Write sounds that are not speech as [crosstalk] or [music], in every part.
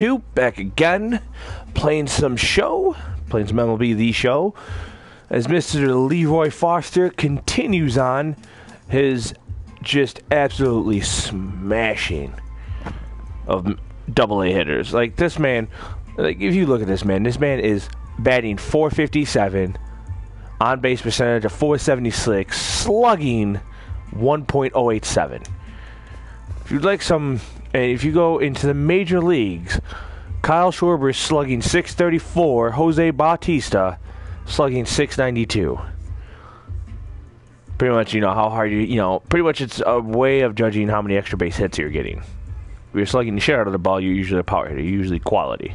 Back again, playing some show, playing some MLB The Show, as Mr. Leroy Foster continues on his just absolutely smashing of double A hitters. Like this man, like if you look at this man, this man is batting 457, on base percentage of 476, slugging 1.087. If you'd like some and if you go into the major leagues, Kyle Schwarber is slugging 634, Jose Bautista slugging 692. Pretty much, you know, how hard you, you know, pretty much it's a way of judging how many extra base hits you're getting. If you're slugging the shit out of the ball, you're usually a power hitter, you're usually quality.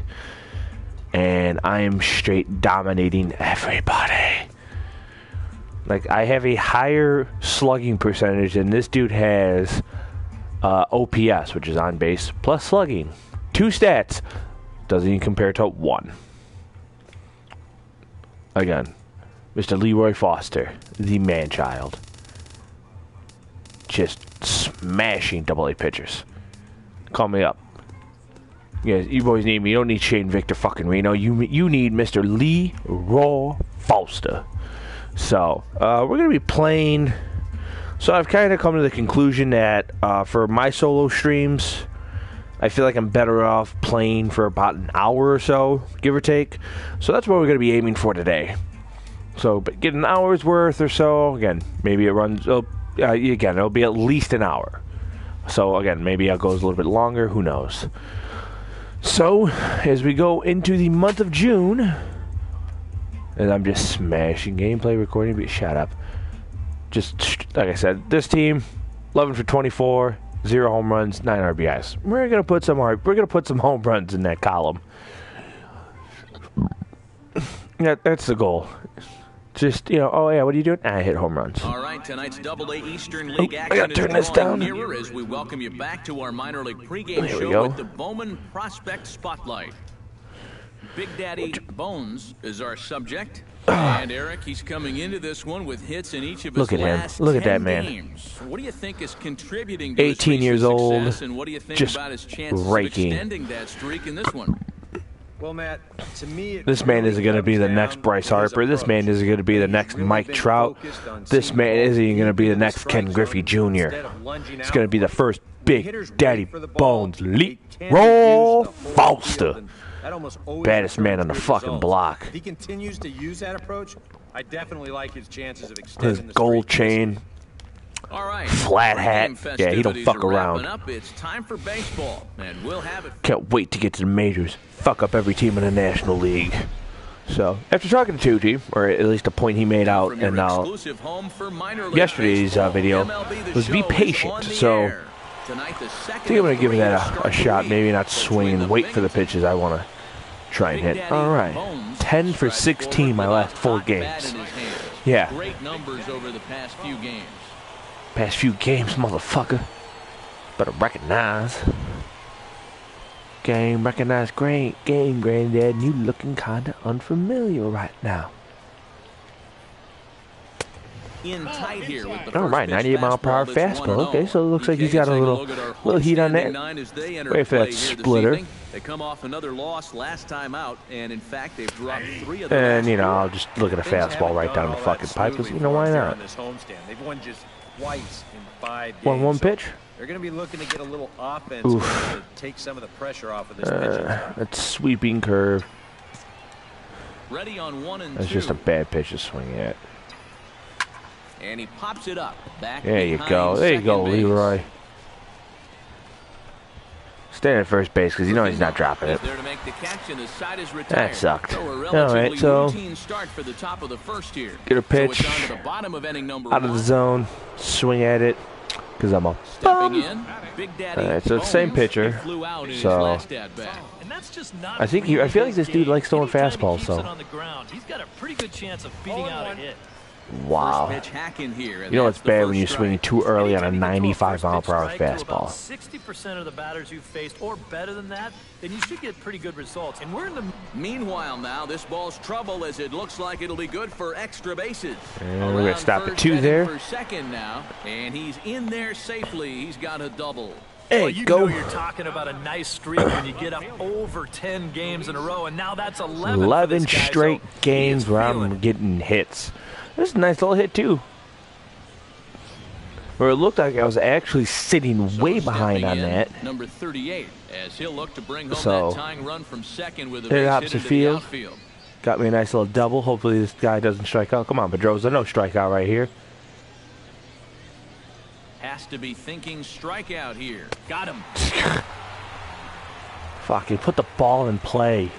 And I am straight dominating everybody. Like, I have a higher slugging percentage than this dude has uh, OPS, which is on base, plus slugging. Two stats. Doesn't even compare to one. Again, Mr. Leroy Foster, the man child. Just smashing double A pitchers. Call me up. Yeah, you boys need me. You don't need Shane Victor fucking Reno. You you need Mr. Leroy Foster. So, uh, we're going to be playing so I've kind of come to the conclusion that uh, for my solo streams, I feel like I'm better off playing for about an hour or so, give or take. So that's what we're going to be aiming for today. So, but get an hour's worth or so. Again, maybe it runs. Uh, again, it'll be at least an hour. So again, maybe it goes a little bit longer. Who knows? So as we go into the month of June, and I'm just smashing gameplay recording. But shut up just like I said, this team, 11 for 24, zero home runs, nine RBIs. We're gonna put some we're gonna put some [laughs] home runs in that column. Yeah, that's the goal. Just you know, oh yeah, what are you doing? I hit home runs. All right, tonight's Double A Eastern League oh, action I gotta turn this down. Nearer as we welcome you back to our minor league pregame show with the Bowman Prospect Spotlight. Big Daddy Bones is our subject. And Eric, he's coming into this one with hits in each of his Look at him. Look at that man. Games. What do you think is contributing to 18 years old, and what do you think just about his chances raking. of extending that streak in this one? Well, Matt, to me, this man isn't going to be the next Bryce Harper. This man isn't going to be the next Mike Trout. This man isn't even going to be the next Ken Griffey Jr. It's going to be the first Big Daddy Bones Leroy Foster. Baddest man on the fucking block. If he continues to use that approach, I definitely like his chances of extending his gold chain. All right. Flat hat. Yeah, he don't fuck around. Up. It's time for baseball, and we'll have it. Can't wait to get to the majors. Fuck up every team in the National League. So, after talking to Tucci, or at least a point he made out in uh, yesterday's uh, video, was be patient. So, I think I'm going to give that a, a shot. Maybe not swing and wait for the pitches. I want to try and hit. All right. 10 for 16 my last four games. Yeah. Great numbers over the past few games. Past few games, motherfucker. Better recognize. Game, recognize great game, granddad. You looking kinda unfamiliar right now in tight here with the All right, 98 mile per hour fastball. Okay, so it looks like he's got a little little heat on that. Wait for that splitter. They come off another loss last time out, and in fact, they've dropped three of And you know, I'll just look at a fastball right down the fucking pipe. Cause you know why not? They've won just twice in five One one pitch. They're going to be looking to get a little offense to take some of the pressure off of this uh, That sweeping curve. Ready on one and That's two. just a bad pitch to swing at. And he pops it up. Back there you go. There you go, base. Leroy. Stay at first base because you know he's not dropping it. That sucked. All right, so get a pitch out of the zone, swing at it because I'm a bum. All right, so it's the same pitcher. So I think he, I feel like this dude likes throwing fastballs. So he's got a pretty good chance of beating out a hit. Wow. You know it's bad when you swing too early on a 95 mile per hour fastball. 60% of the batters you faced or better than that, then you should get pretty good results. And we're in the Meanwhile now, this ball's trouble as it looks like it'll be good for extra bases. And we're going to stop at two there. For second now, and he's in there safely. He's got a double. Hey, well, you go. know you're talking about a nice streak when you get up over 10 games in a row, and now that's 11. 11 this guy, straight so games where I'm getting hits. This is a nice little hit, too. Where it looked like I was actually sitting So way behind on in, that. Number 38, as he'll look to bring home So, that tying run from second with a hit it base opposite hit into field. outfield. Got me a nice little double. Hopefully this guy doesn't strike out. Come on, Pedroza. No strikeout right here. Has to be thinking strikeout here. Got him. [laughs] Fucking put the ball in play.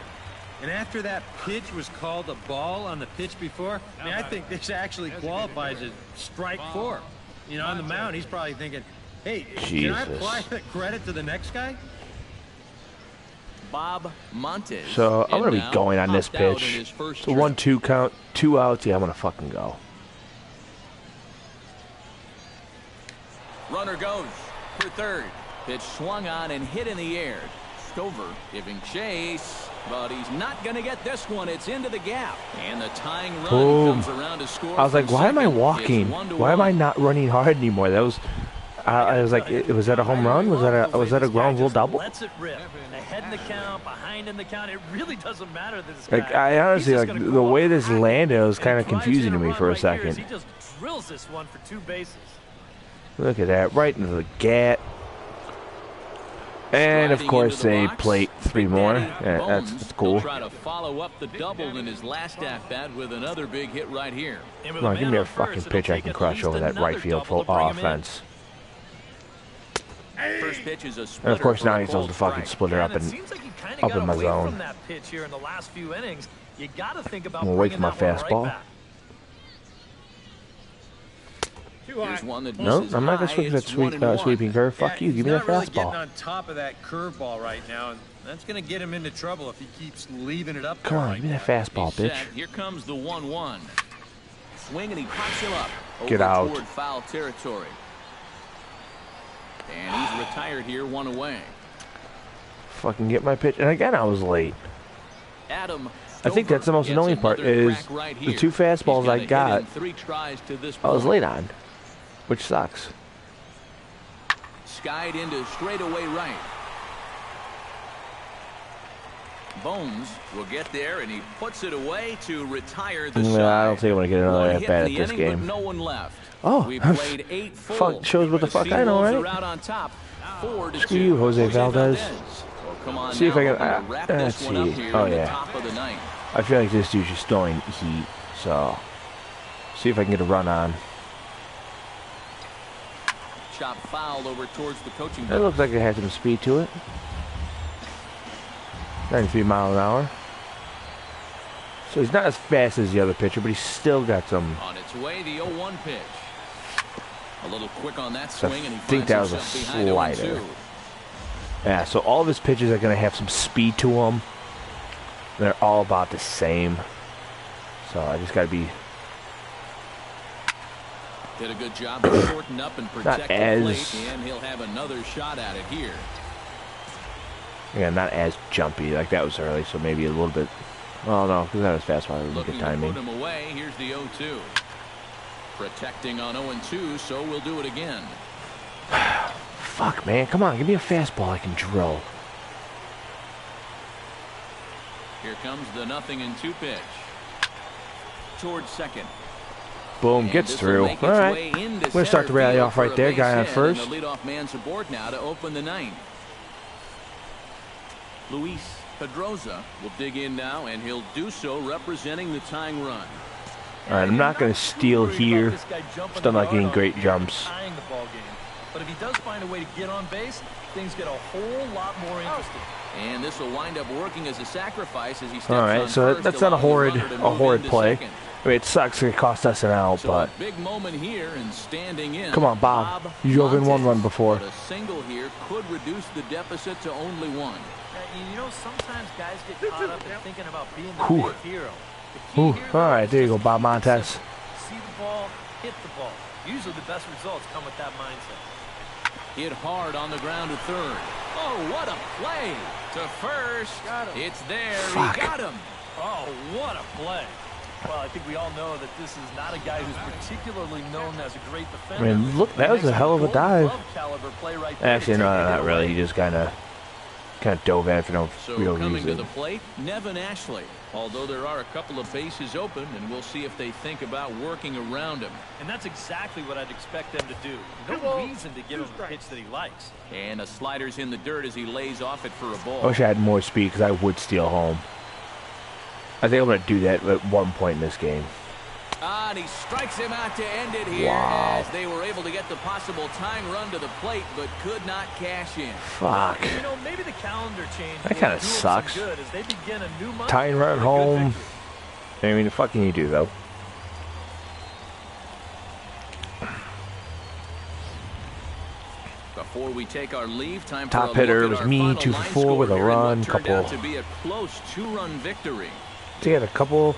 And after that pitch was called a ball on the pitch before, I mean, I think this actually qualifies as strike four. You know, on the mound, he's probably thinking, hey, can I apply the credit to the next guy? Bob Montez. So I'm gonna be going on this popped out in pitch. his first So trip. one, two count, two outs. Yeah, I'm gonna fucking go. Runner goes for third. Pitch swung on and hit in the air. Stover giving chase, but he's not going to get this one. It's into the gap. And the tying run Boom. comes around to score. I was like, from why am I walking? It's one Why am I not running hard anymore? That was. I I was like, it, was that a home run? Was that a was that a ground rule double? Lets it rip. Ahead in the count, behind in the count. It really doesn't matter to this Like. I honestly like the way this high. landed was kind of confusing to me for a right here as second. He just drills this one for two bases. Look at that, right into the gat. And of course into they box, plate three more. Yeah, that's, Bones that's cool. will try to follow up the double in his last at bat with another big hit right here. Come on, give me a fucking pitch I can crush over that right field full to bring him in. offense. First pitch is a And of course now he's supposed called to fucking strike. split her up and it seems like he kind up of got in my away zone. from that pitch here in the last few innings. You got to think about I'm gonna wait for my that one fastball. Right back. Here's one that No, misses I'm not gonna high. swing that It's sweep, one uh, sweeping curve. Fuck Yeah, you. Give me that not really fastball. on top of that curveball right now, and that's going to get him into trouble if he keeps leaving it up. Come on, like give me that that. fastball, He's bitch. set. Here comes the 1-1. Swing and he pops him up. Get out. Toward foul territory. And he's [sighs] retired here, one away. Fucking get my pitch. And again, I was late. Adam. I think that's the most annoying part is right the two fastballs got I a hit got, Three tries to this I was late on, which sucks. Skied into straightaway right. Bones will get there, and he puts it away to retire the Yeah, side. I don't think I'm gonna get another at bat at this inning, game. no one left. Oh, we played eight full. fuck, shows what the fuck I know, right? out on top. Four to Screw you, Jose Valdez. Well, See if I can- to uh, wrap let's this one up see. here Oh, the yeah. top of the ninth. I feel like this dude's just throwing heat. So, see if I can get a run on. Chop foul over towards the coaching It looks like it had some speed to it. 93 mile an hour. So he's not as fast as the other pitcher, but he's still got some. On its way, the 0-1 pitch. A little quick on that So I swing, and he think that was a 0-2. slider. Yeah, so all of his pitches are going to have some speed to them. They're all about the same. So I just got to be Did a good job to shorten up and protect the plate, and he'll have another shot at it here. yeah, not as jumpy. Like that was early, so maybe a little bit. Oh no, because that was fast. Probably Looking good to put timing. him away. Here's the 0-2. Protecting on 0-2, so we'll do it again. [sighs] Fuck, man, come on, give me a fastball I can drill. Here comes the nothing and two pitch. Towards second. Boom, gets through. All right, we're gonna start the rally off right there. Guy on first. The leadoff man's aboard now to open the ninth. Luis Pedroza will dig in now, and he'll do so representing the tying run. All right, I'm not gonna steal here. this guy jumping Just don't the like getting great jumps. tying the ball game. But if he does find a way to get on base, things get a whole lot more interesting. And this will wind up working as a sacrifice as he steps All right, so that's not a horrid, a horrid play. second. I mean, it sucks. It cost us an out, So but big moment here and standing in. Come on, Bob. You drove in one run before. But a single here could reduce the deficit to only one. Yeah, You know, sometimes guys get caught up in thinking about being the Whew. big hero. The key Whew. here, All though, right, is there you go, Bob Montez. simple. See the ball, hit the ball. Usually the best results come with that mindset. Hit hard on the ground to third. Oh, what a play! To first. Got him. It's there. Fuck. He got him. Oh, what a play. Well, I think we all know that this is not a guy who's particularly known as a great defender. I mean, look, that was a hell of a dive. Right Actually, no, not really. He just kind of kind of dove at for no so real coming reason. to the plate, Nevin Ashley. Although there are a couple of bases open, and we'll see if they think about working around him. And that's exactly what I'd expect them to do. No reason to give him a pitch that he likes. And a slider's in the dirt as he lays off it for a ball. I wish I had more speed because I would steal home. I think I'm going to do that at one point in this game. Ah, and he strikes him out to end it here wow. as they were able to get the possible tying run to the plate, but could not cash in. Fuck. You know, maybe the calendar change. That kind of sucks. Tying run home. I mean, the fuck can you do though? Before we take our leave, time Top hitter was me, two for four with a run, couple. To be a close two-run victory. To get a couple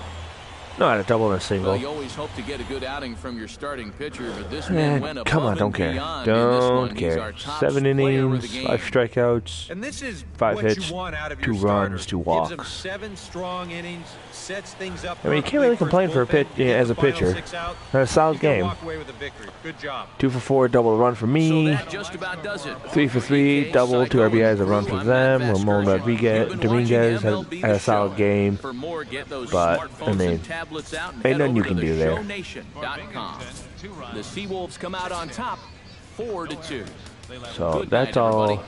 no, I had a double and a single. Well, you always hope to get a good outing from your starting pitcher, but this man eh, went Come on, don't care. Don't care. Seven innings, five strikeouts, and this is five hits, two runs, two walks. Seven strong innings, sets things up. I mean, you can't really complain for a pitch yeah, as a pitcher. Had a solid game. Good job. Two for four, double run for me. Three for three, double, two RBIs, a run for them. Ramon Rodriguez, Dominguez had, had a solid game, but I mean. Ain't nothing you can do there. The Seawolves come out on top, four to two. So Good that's night, all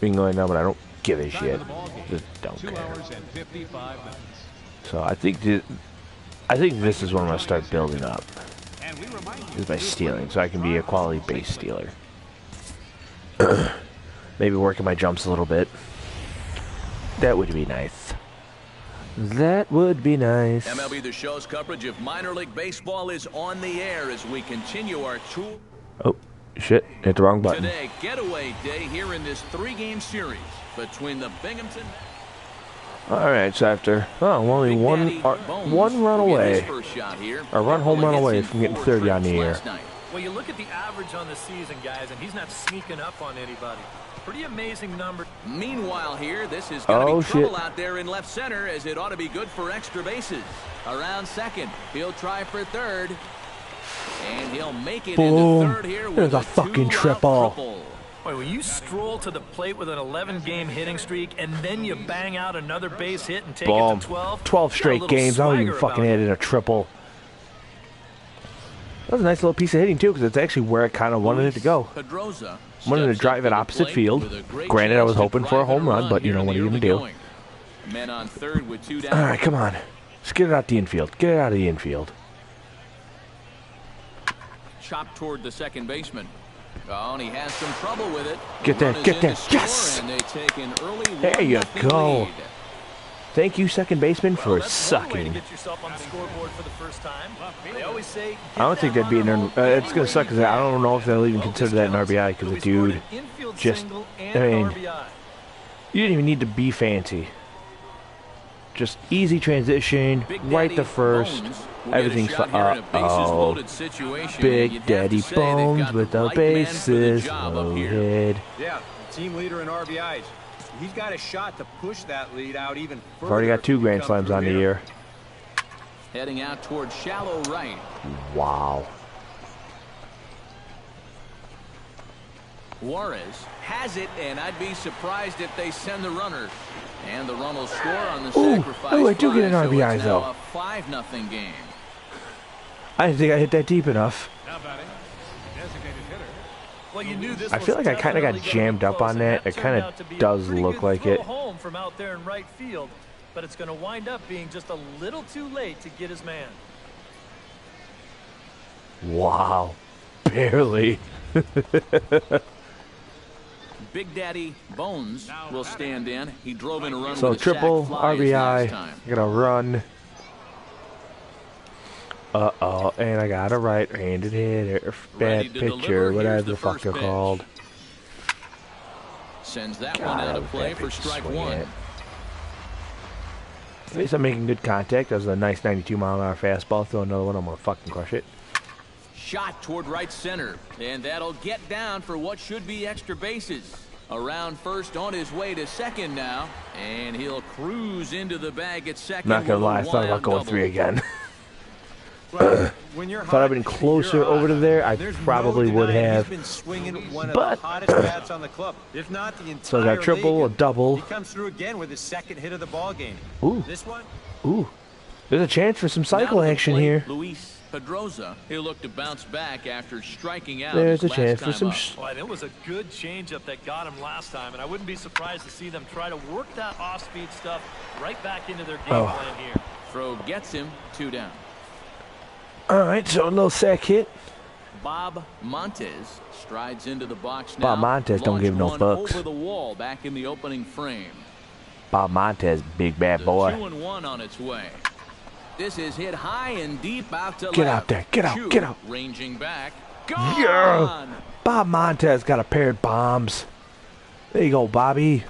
been going on, but I don't give a shit. Just don't care. So I think this, I think this is when I'm gonna start building up. Is by stealing, so I can be a quality base stealer. [clears throat] Maybe working my jumps a little bit. That would be nice. That would be nice. MLB The Show's coverage of minor league baseball is on the air as we continue our tour. Oh, shit. Hit the wrong button. Today, getaway day here in this three-game series between the Binghamton... All right, so after oh, only one uh, one run away, a run home run away from getting 30 on the air. Well, you look at the average on the season, guys, and he's not sneaking up on anybody. Pretty amazing number. Meanwhile here, this is going to oh, be trouble shit. out there in left center as it ought to be good for extra bases. Around second, he'll try for third. And he'll make it Boom. into third here There's with a, a fucking triple. triple. Wait, when you stroll to the plate with an 11-game hitting streak and then you bang out another base hit and take Boom. it to 12? 12 straight games. I don't even fucking hit in a triple. That was a nice little piece of hitting, too, because it's actually where I kind of wanted it to go. Pedroza wanted to drive it opposite field. Granted, I was hoping for a home run, but you know what are you going to do? Men on third with two down. All right, come on. Let's get it out the infield. Get it out of the infield. Chop toward the second baseman. Oh, and he has some trouble with it. Get there, get there. Yes! There you go. Lead. Thank you, second baseman, for well, sucking. The I don't think that'd be an. Uh, it's gonna suck because I don't know if they'll even consider that an RBI because the dude just. I mean, you didn't even need to be fancy. Just easy transition, right to first. Everything's fine. Uh oh. Big Daddy Bones with the bases loaded. Yeah, team leader in RBIs. He's got a shot to push that lead out even further. I've already got two grand slams on the year. Heading out towards shallow right. Wow. Juarez has it, and I'd be surprised if they send the runner. And the run will score on the Ooh, sacrifice. Oh, I do get an RBI, so though. a 5 nothing game. I didn't think I hit that deep enough. Well, you knew this I feel like I kind of got jammed up on that. It kind of does look like it. Home from out there in right field, but it's going to wind up being just a little too late to get his man. Wow, [laughs] barely. Big Daddy Bones will stand in. He drove in a run so with triple RBI. Gonna run. Uh-oh, and I got a right-handed hitter, bad pitcher, whatever the fuck they're called. Sends that God, one out of play for strike one. It. At least I'm making good contact. That was a nice 92 mile an hour fastball. Throw another one, I'm gonna fucking crush it. Shot toward right center, and that'll get down for what should be extra bases. Around first on his way to second now. And he'll cruise into the bag at second. Not gonna lie, I thought about going double. three again. [laughs] Well, when you're Thought I'd hot, been you're closer over to there, I There's probably no would have. He's been swinging one of But- the hottest bats on the club, if not the entire So I got a triple, league. a double. He comes through again with his second hit of the ball game. Ooh. This one, Ooh, there's a chance for some cycle to action here. Luis Pedrosa. He'll look to bounce back after striking out. There's a chance for some. up. sh- Boy, and it was a good changeup that got him last time, and I wouldn't be surprised to see them try to work that off-speed stuff right back into their game Oh. plan here. Throw gets him two down. All right, so a little sack hit. Bob Montez strides into the box now. Bob Montez don't give no fucks. Over the wall back in the opening frame. Bob Montez, big bad The boy. Two and one on its way. This is hit high and deep out to Get left. out there, get out, Chu get out. Ranging back. Gone. Yeah. Bob Montez got a pair of bombs. There you go, Bobby.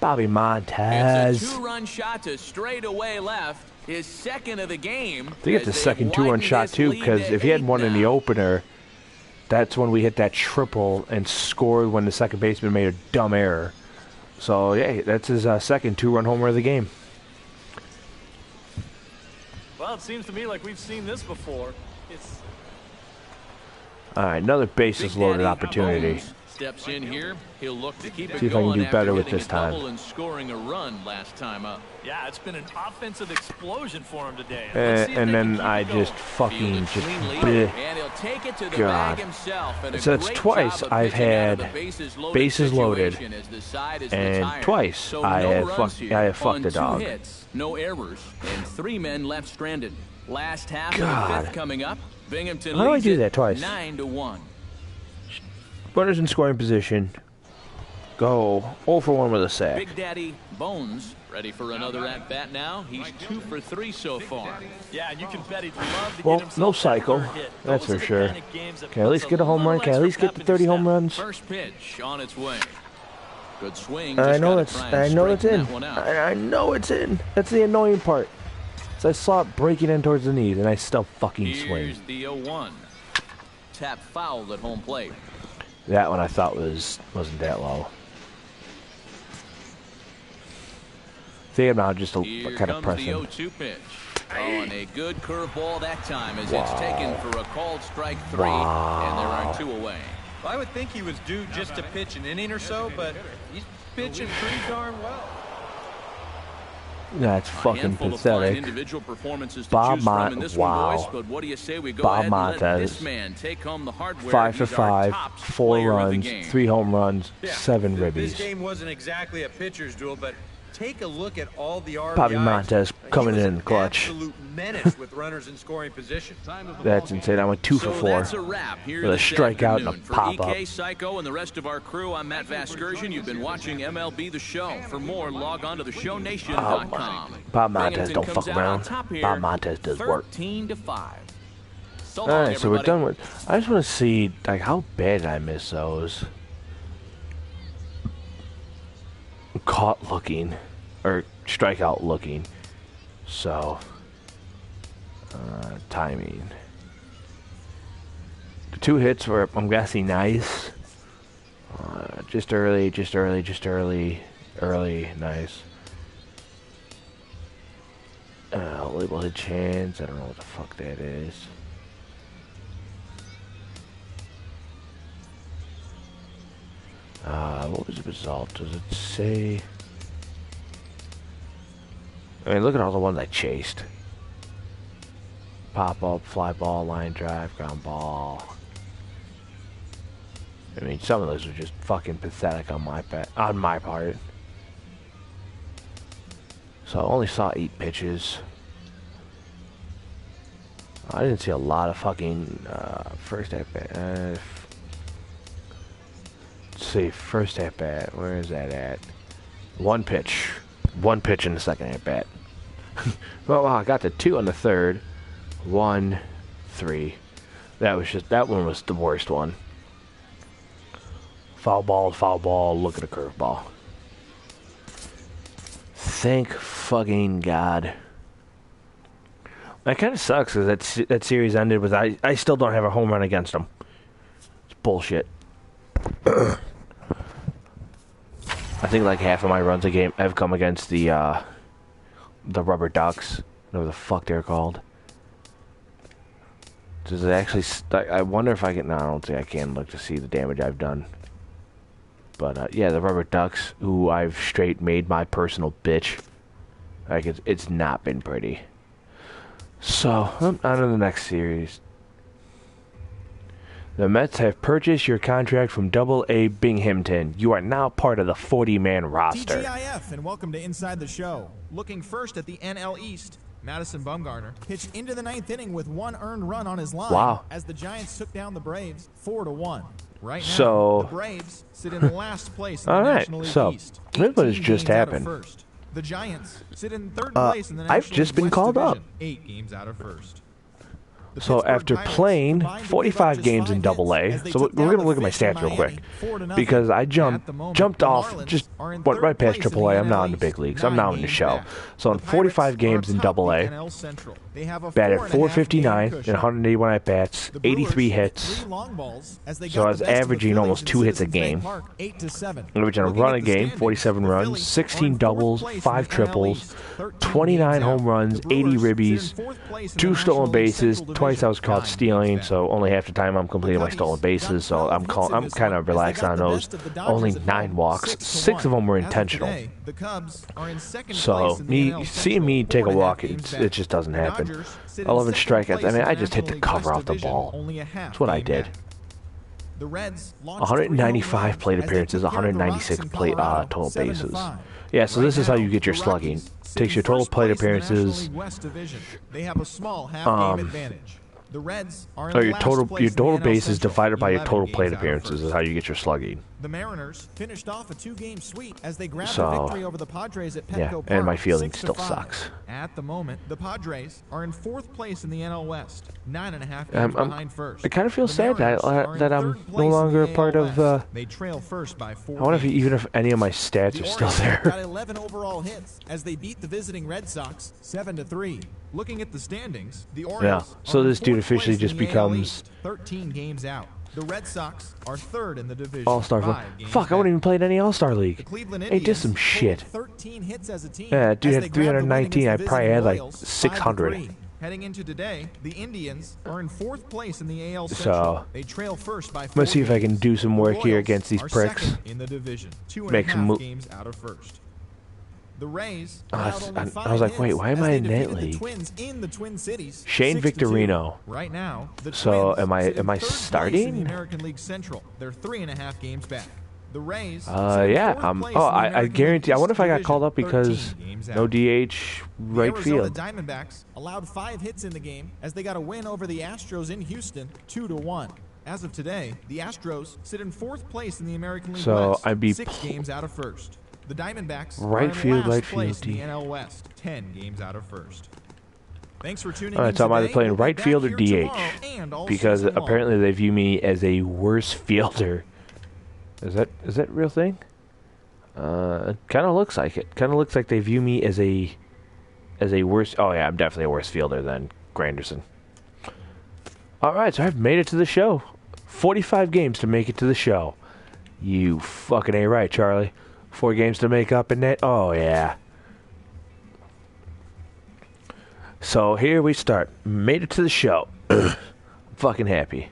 Bobby Montez. It's a two-run shot to straightaway left. His second of the game. I think it's as second two-run shot too, because if he had eight one in the opener, that's when we hit that triple and scored when the second baseman made a dumb error. So yeah, that's his uh, second two-run homer of the game. Well, it seems to me like we've seen this before. It's All right, another bases loaded Daddy opportunity. Bones Steps in here. He'll look to keep it See if I can do better with this a time. double and scoring a run last time up. yeah, it's been an offensive explosion for him today. Eh, Let's see if and then I going. just fucking just cleanly, bleh. and he'll take it to the God. bag himself. And So that's twice I've pitching out of had bases loaded, bases loaded, as the side is and retired. twice so I no have runs fucked- I have fucked on a two dog. hits, no errors, and three men left stranded. Last half of the God. fifth coming up. Binghamton How do I do that twice? Nine to one. Runners in scoring position. Go 0 for 1 with a sack. Big Daddy Bones ready for another at bat now. He's two for three so far. Yeah, you can bet he'd love to Well, get no cycle. That's for sure. kind of games that Can I at least get a home run? little Can I at least get the 30 home runs? First pitch on its way. Good swing. I know it's I know it's in. that one out. I, I know it's in. That's the annoying part. So I saw it breaking in towards the knees and I still fucking swing. Here's the 0-1. Tap fouled at home plate. That one I thought was wasn't that low. Thinking about just a Here kind of comes the pressing. 0-2 pitch. Oh, and a good curveball that time as it's taken for a called strike three, and there are two away. I would think he was due just to pitch an inning or so, but he's pitching pretty darn well. That's A fucking handful of fine pathetic. individual performances to Bob choose Mon- from in this wow. one, boys. But what do you say we go Bob ahead Montez. this man take home the hardware? Five for He's our five, four player of the runs, three home runs, Yeah, seven ribbies. This game wasn't exactly a pitcher's duel, but take a look at all the RBIs. Bobby Montez coming in clutch. Menace with runners in scoring position. [laughs] That's insane. I went two for four. That's a wrap here With a strikeout and a pop-up. EK Psycho and the rest of our crew, I'm Matt Vasgersian. You've been watching MLB The Show. For more, log on to theshownation.com. Oh, Bob Montez Binghamton don't fuck around. top here, Bob Montez does work. 13 to 5. So All long, right, so we're done with. I just want to see like how bad I miss those. Caught looking, or strikeout looking. So, uh, timing. The two hits were, I'm guessing, nice. Uh, just early, just early, just early, early, nice. Uh, label hit chance. I don't know what the fuck that is. Uh, what was the result? Does it say? I mean, look at all the ones I chased. Pop up, fly ball, line drive, ground ball. I mean, some of those are just fucking pathetic on my pa- on my part. So I only saw eight pitches. I didn't see a lot of fucking uh, first at bat. Uh, let's see, first at bat. Where is that at? One pitch. One pitch in the second at bat. [laughs] well, I got the two on the third. One, three. That was just that one was the worst one. Foul ball, foul ball. Look at a curveball. Thank fucking God. That kind of sucks because that that series ended with I I still don't have a home run against them. It's bullshit. [clears throat] think like half of my runs a game have come against the uh, the rubber ducks, whatever the fuck they're called. Does it actually? I wonder if I can. No, I don't think I can look to see the damage I've done. But uh, yeah, the rubber ducks, who I've straight made my personal bitch. Like it's it's not been pretty. So on to the next series. The Mets have purchased your contract from Double A Binghamton. You are now part of the 40-man roster. TGIF, and welcome to Inside the Show. Looking first at the NL East, Madison Bumgarner pitched into the ninth inning with one earned run on his line. Wow. As the Giants took down the Braves four to one. Right now, so, the Braves sit in last place in all the right, National League so, East. Look what has just happened. First. The Giants sit in third uh, place in the National I've just been West called Division, up. Eight games out of first. So after playing 45 games in Double A, hits as they so we're gonna look at my stats real quick Miami, four to nothing. because I jumped jumped off, just went right past Triple A. I'm now in the big leagues. I'm now in the show. So in 45 games in Double A. They have a batted four and a half game 459 and 181 at bats, 83 hits, balls as So I was the best of the averaging almost two hits a game. Park, eight to seven. averaging a run a game, 47 runs, 16 doubles, 5 triples, 29 home runs, 80 Brewers sit in ribbies, fourth place in the two stolen bases, twice I was caught stealing, so only half the time I'm completing my stolen bases, so I'm call, I'm kind of relaxed on those. Only nine walks, six of them were intentional. The Cubs are in second So place in the me seeing me take a walk, it, it just doesn't happen. Dodgers sit in 11 second strikeouts. I mean, I just hit the cover off the ball. only a half That's what I did. back. The Reds launched 195 plate runs as they appearances, took care of the 196 plate uh, total bases. Yeah, so this is how you get your slugging. Takes your total plate place in the National appearances. League West Division. They have a small half Um, game advantage. The Reds are in Or your total your total bases divided by your total plate appearances is how you get your slugging. The Mariners finished off a two-game sweep as they grabbed So, a victory over the Padres at Petco yeah, Park. and my fielding still sucks. At the moment, the Padres are in fourth place in the NL West, nine and a half I'm- games behind first. I kinda feel The sad that- Mariners that I'm no longer a part of, uh, They trail first by four. I wonder if even if any of my stats The are still Orioles got there. 11 overall hits as they beat the visiting Red Sox 7 to 3. Looking at the standings, the Orioles so this dude officially just in the AL becomes- East, 13 games out. The Red Sox are third in the division. All Star. Fuck, I back. wouldn't even play in any All Star League. Indians did some shit. 13 hits as a team. Yeah, dude had they grabbed the win 319, I probably had, like, 600. Heading into today, the Indians are in fourth place in the AL So, Central. they trail first by gonna see if I can do some work here against these pricks. in the division, two and Make some half mo- games out of first. The Rays. I- I was like, wait, why am I in that the league? Twins in the Twin Cities. Shane 6 to 2. Victorino. Right now, the So, am I- am I starting? the American League Central. They're three and a half games back. The Rays. Uh, yeah. Um. Oh, I, I League guarantee. I wonder if I got called up because no. DH, right Arizona field. Diamondbacks allowed five hits in the game as they got a win over the Astros in Houston, two to one. As of today, the Astros sit in fourth place in the American League So, West, I'd be six games out of first. The Diamondbacks Right field, right place field, in the NL West, ten games out of first. Thanks for tuning All right, so I'm either playing right field or DH tomorrow and all because apparently they view me as a worse [laughs] fielder. Is that is that a real thing? Uh, kind of looks like it. Kind of looks like they view me as a as a worse. Oh yeah, I'm definitely a worse fielder than Granderson. All right, so I've made it to the show. 45 games to make it to the show. You fucking ain't right, Charlie. Four games to make up in that. Oh yeah. So here we start. Made it to the show. I'm [coughs] fucking happy.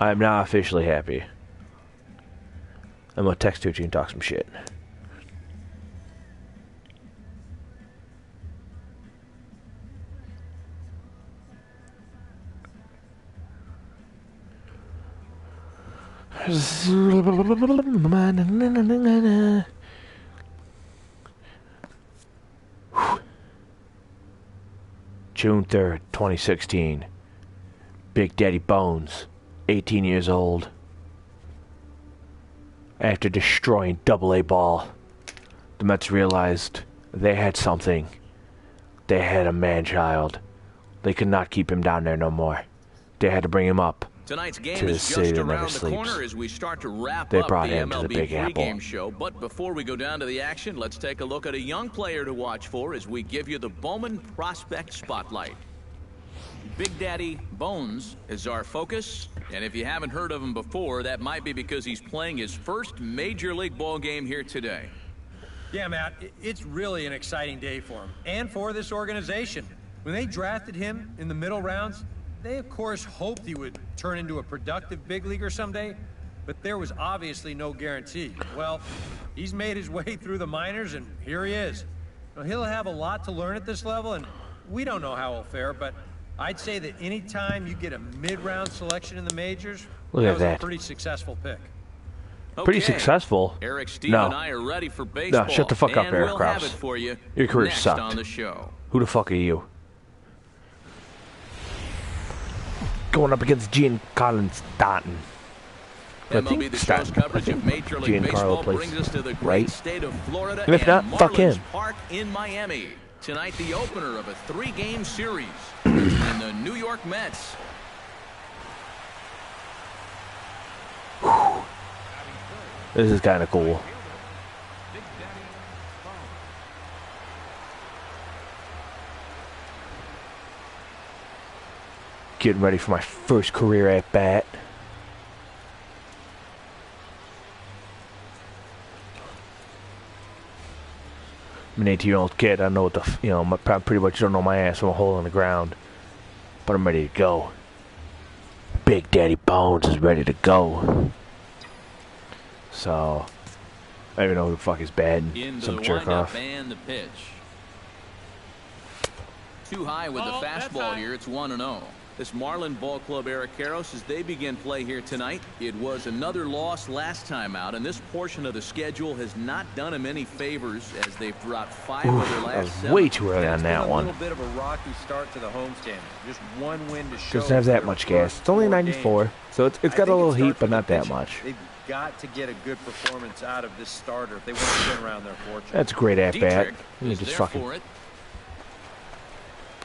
I'm now officially happy. I'm gonna text Tucci and talk some shit. June 3rd, 2016. Big Daddy Bones, 18 years old. After destroying Double A Ball, the Mets realized they had something. They had a man child. They could not keep him down there no more. They had to bring him up. Tonight's game to the is just around the sleeps. corner as we start to wrap They up brought the him to the MLB Big Apple. pregame show. But before we go down to the action, let's take a look at a young player to watch for as we give you the Bowman Prospect Spotlight. Big Daddy Bones is our focus, and if you haven't heard of him before, that might be because he's playing his first major league ball game here today. Yeah, Matt, it's really an exciting day for him and for this organization. When they drafted him in the middle rounds, they of course hoped he would turn into a productive big leaguer someday, but there was obviously no guarantee. Well, he's made his way through the minors, and here he is. Now, he'll have a lot to learn at this level, and we don't know how he'll fare, but I'd say that anytime you get a mid-round selection in the majors, Look that was that. a pretty successful pick. Pretty successful. Eric, Steve, No. and I are ready for baseball. No, shut the fuck up, and Eric we'll Krause. have it for you Your career next sucked. on the show. Who the fuck are you? Going up against Giancarlo Stanton. I MLB The Show's coverage of Major League Baseball plays brings us to the great right. state of Florida And if not, fuck Marlins him. Park in Miami. Tonight, the opener of a three-game series [clears throat] between the New York Mets This is kind of cool. Getting ready for my first career at bat. I'm an 18 year old kid. I know what the, you know, my, I pretty much don't know my ass from a hole in the ground. But I'm ready to go. Big Daddy Bones is ready to go. So, I don't even know who the fuck is batting. into Some jerk off. and the pitch. Too high with the Oh, that's fastball here. It's 1 and 0. This Marlin Ball Club Eric Karros as they begin play here tonight. It was another loss last time out, and this portion of the schedule has not done them any favors as they've dropped five of their That last was seven. way too early on It's been that a one. little bit of a rocky start to the homestand. Just one win to show. Doesn't have that much gas. It's only 94, games. so it's, it's I got a little heat, but not that much. They've got to get a good performance out of this starter if they want to turn around their fortune. That's a great at bat. Dietrich Let me just fucking. it.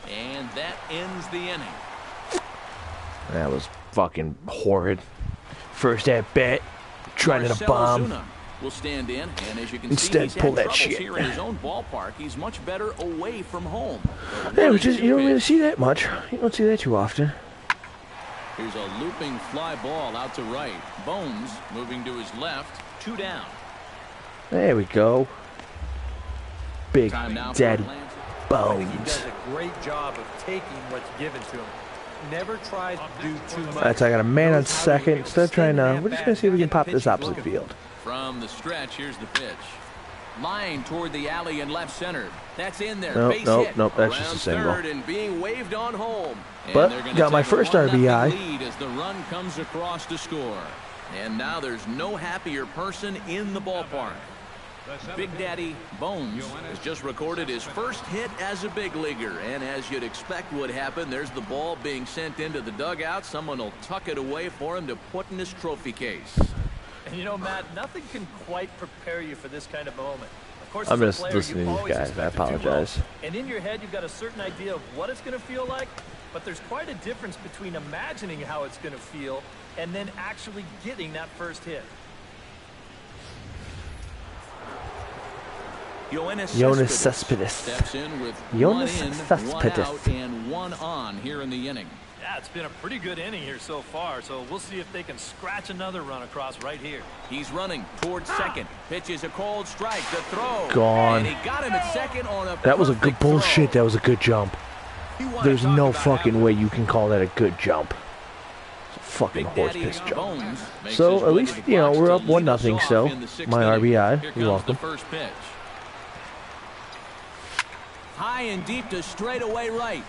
And that ends the inning. That was fucking horrid. First at bat, trying to bomb. Will stand in, and as you can Instead, see, pull that shit. here in his own ballpark. He's much better away from home. Yeah, we just you don't really see that much. You don't see that too often. Here's a looping fly ball out to right. Bones moving to his left. Two down. There we go. Big Daddy think he Bones. does a great job of taking what's given to him. Never tries to do too much. That's I got a man on Knows how to second. Instead of trying to, we're just gonna see if we can pop this opposite field. From the stretch, here's the pitch. Line toward the alley and left center. That's in there. Nope, Base nope, hit. nope, that's just Around a single. Third and being waved on home. But they're got my first RBI. Lead as the run comes across to score. And now there's no happier person in the ballpark. Big Daddy Bones has just recorded his first hit as a big leaguer. And as you'd expect would happen, there's the ball being sent into the dugout. Someone will tuck it away for him to put in his trophy case. And you know, Matt, nothing can quite prepare you for this kind of moment. Of course, I'm just player, listening to these guys. I expect well. apologize. And in your head, you've got a certain idea of what it's going to feel like, but there's quite a difference between imagining how it's going to feel and then actually getting that first hit. Yoenis Yoenis Cespedes Cespedes. steps in with Yoenis one in, one Cespedes. out, and one on here in the inning. Yeah, it's been a pretty good inning here so far, so we'll see if they can scratch another run across right here. He's running towards ah! second. Pitches a cold strike. The throw. Gone. And he got him at second on a That was a good perfect bullshit. throw. That was a good jump. There's no fucking way you can call that a good jump. It's a fucking horse Daddy piss jump. So, at least, you know, we're up one lead us nothing off still. in the sixth My. RBI. You're comes the welcome. First pitch. High and deep to straightaway right.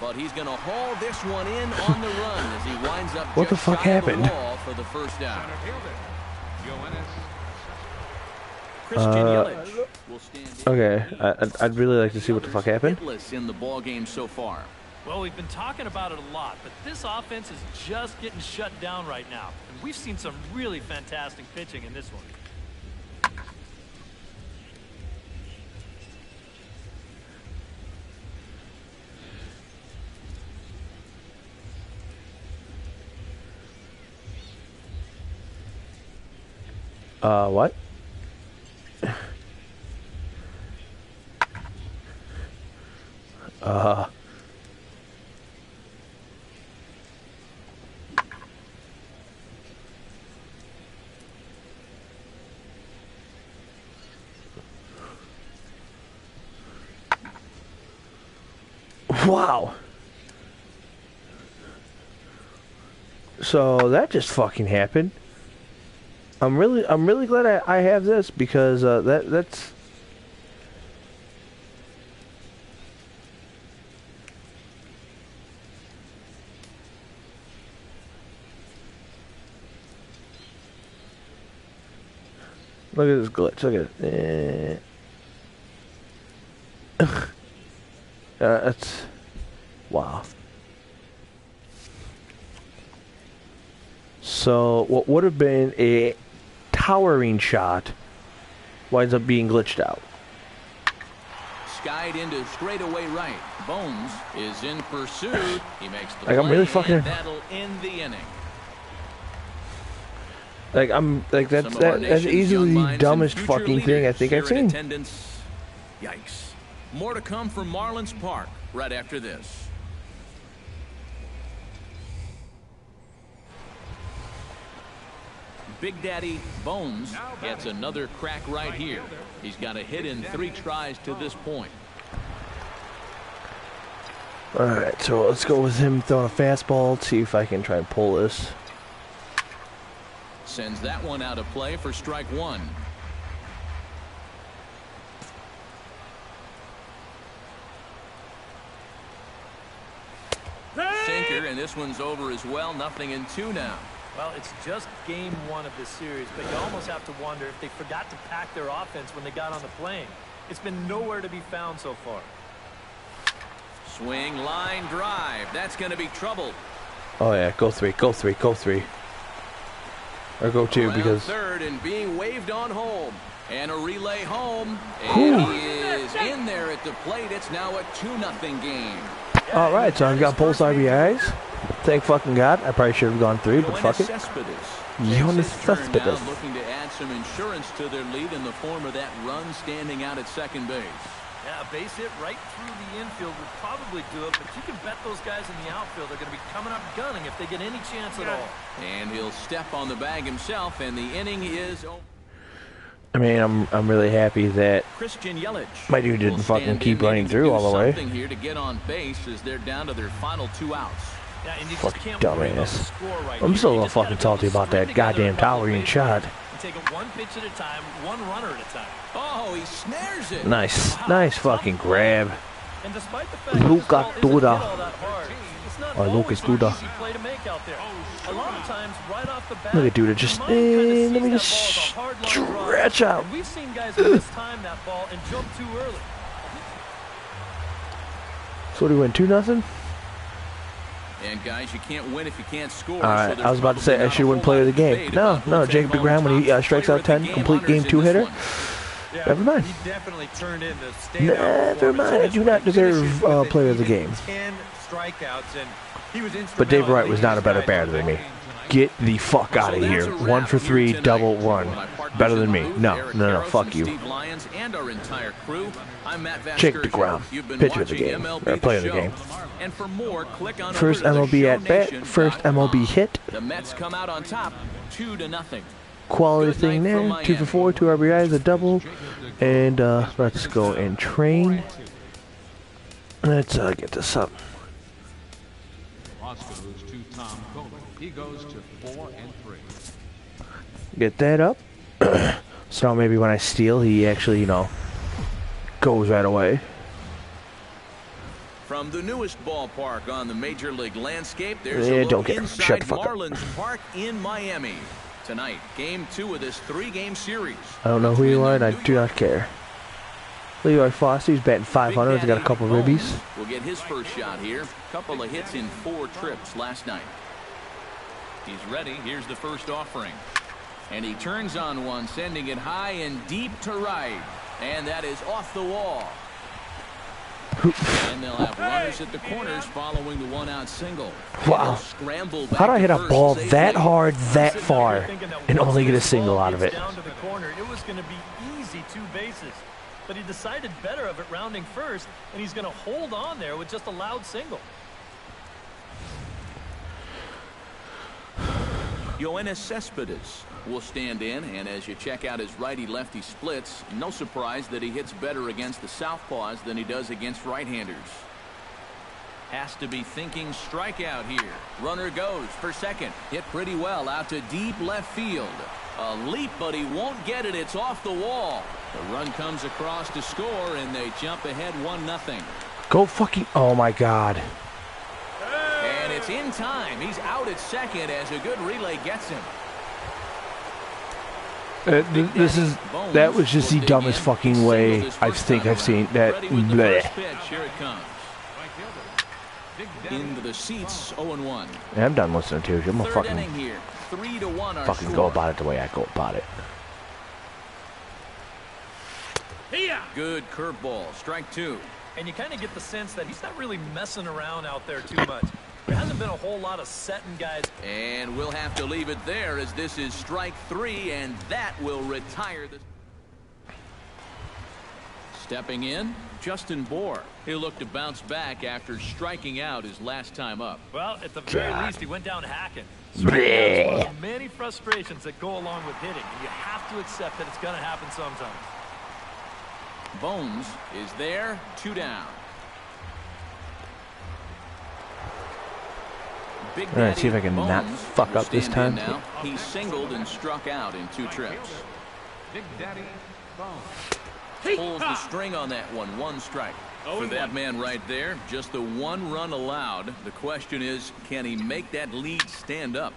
But he's going to haul this one in on the run as he winds up What the fuck shy of the happened? for the first down. Uh, Christian Yelich will stand in. Okay, I, I'd- I'd really like to see what the fuck happened. Hitless in the ball game so far. Well, we've been talking about it a lot, but this offense is just getting shut down right now. And we've seen some really fantastic pitching in this one. Uh, what? Uh. Wow. So that just fucking happened. I'm really, I'm really glad I, I have this because uh, that that's. Look at this glitch. Look at it. Eh. [laughs] uh, that's wow. So what would have been a towering shot winds up being glitched out. Skied into straightaway right. Bones is in pursuit. He makes the like I'm really fucking. That'll end the inning. Like I'm like that's that, that's easily the dumbest fucking thing I think I've seen. Attendance. Yikes. More to come from Marlins Park right after this. Big Daddy Bones gets another crack right here. He's got a hit in three tries to this point. All right, so let's go with him throwing a fastball. See if I can try and pull this. Sends that one out of play for strike one. Sinker, and this one's over as well. Nothing in two now. Well, it's just game one of this series, but you almost have to wonder if they forgot to pack their offense when they got on the plane. It's been nowhere to be found so far. Swing, line, drive. That's going to be trouble. Oh, yeah. Go three. Go three. Go three. Or go two Around because... third and being waved on home. And a relay home. And Whew. he is in there at the plate. It's now a 2 nothing game. All right, so I've got both RBIs. Thank fucking God. I probably should have gone three, but fuck it. Cespedes. Yoenis Takes his turn now, Cespedes. Looking to add some insurance to their lead in the form of that run standing out at second base. Yeah, a base hit right through the infield would probably do it, but you can bet those guys in the outfield are going to be coming up gunning if they get any chance at all. And he'll step on the bag himself, and the inning is over. I mean, I'm I'm really happy that Christian Yelich. My dude didn't fucking keep running through all the way. Something here to get on base as they're down to their final two outs. Yeah, and you Fucking just can't worry about dumbass. the score right I'm still a You little just gotta fucking talk to you about that goddamn a couple towering shot. take it one pitch at a time, one runner at a time. Oh, he snares it. Nice, nice fucking grab. And despite the fact Luka this ball isn't hit Duda. all that hard, it's not Or Lucas Duda. easy play to make out there. A lot of times, right off the bat, Look at Duda just, your mind kinda eh, let me just ball as a hard line stretch out. We've seen guys mistime that ball and jump too early. So what do we win? Two nothing. And guys, you can't win if you can't score. All so I was about to say probably I not should a win whole player of the game. No, no, Jacob take DeGrom when he uh, strikes out 10, complete game two hitter. Yeah, Never mind. He definitely turned in the Never mind, I do not deserve, with uh, player of the game. 10 strikeouts, and he was But Dave Wright was not a better batter than me. Get the fuck out of here. One for three, double one. Better than me. No, no, no, fuck you. Steve Lyons and our entire crew. I'm Matt Jake Vasgersian. DeGrom, You've been pitcher of the game, or player of the game. And for more, click on First MLB at bat, first MLB hit. The Mets come out on top, two to nothing. Quality thing there. Two for four, two RBIs, a double. And uh, let's go and train. Let's uh, get this up. Get that up. [clears throat] so maybe when I steal, he actually, you know, goes right away. From the newest ballpark on the major league landscape, there's Yeah, a look inside fuck up. Marlins Park in Miami. Tonight, game two of this three-game series. I don't know who you are, and I do not care. Leroy Foster, he's batting 500. He's got a couple Daddy ribbies. Will get his first shot here. Couple of hits in four trips last night. He's ready. Here's the first offering. And he turns on one, sending it high and deep to right. And that is off the wall. and they'll have runners at the corners following the one-out single. Wow. they'll Scramble How do I hit a ball safely. that hard, that far, that and only get a single out of it? Down to the corner, it was going to be easy two bases. But he decided better of it rounding first, and he's going to hold on there with just a loud single. Yoenis Cespedes will stand in, and as you check out his righty-lefty splits, no surprise that he hits better against the southpaws than he does against right-handers. Has to be thinking strikeout here. Runner goes for second. Hit pretty well out to deep left field. A leap, but he won't get it. It's off the wall. The run comes across to score, and they jump ahead 1-0. Go fucking... Oh, my God. And it's in time. He's out at second as a good relay gets him. Uh, th this is... That was just the dumbest fucking way I think I've seen that... Bleh. Here it comes. Into the seats, 0-1. Yeah, I'm done listening to you. I'm gonna fucking, here. Three to one. Fucking score. go about it the way I go about it. Good curveball. Strike two. And you kind of get the sense that he's not really messing around out there too much. There hasn't been a whole lot of setting guys. And we'll have to leave it there as this is strike three, and that will retire the. Stepping in, Justin Bour. He'll look to bounce back after striking out his last time up. Well, at the very God. least, he went down hacking. Bleh. Striking out's one of the many frustrations that go along with hitting, and you have to accept that it's going to happen sometimes. Bones is there, two down. Big All right, see if I can not fuck up this time. Now. He singled and struck out in two trips. Big Daddy Bones. Pulls the string on that one, one strike. Oh, For that man right there, just the one run allowed. The question is, can he make that lead stand up?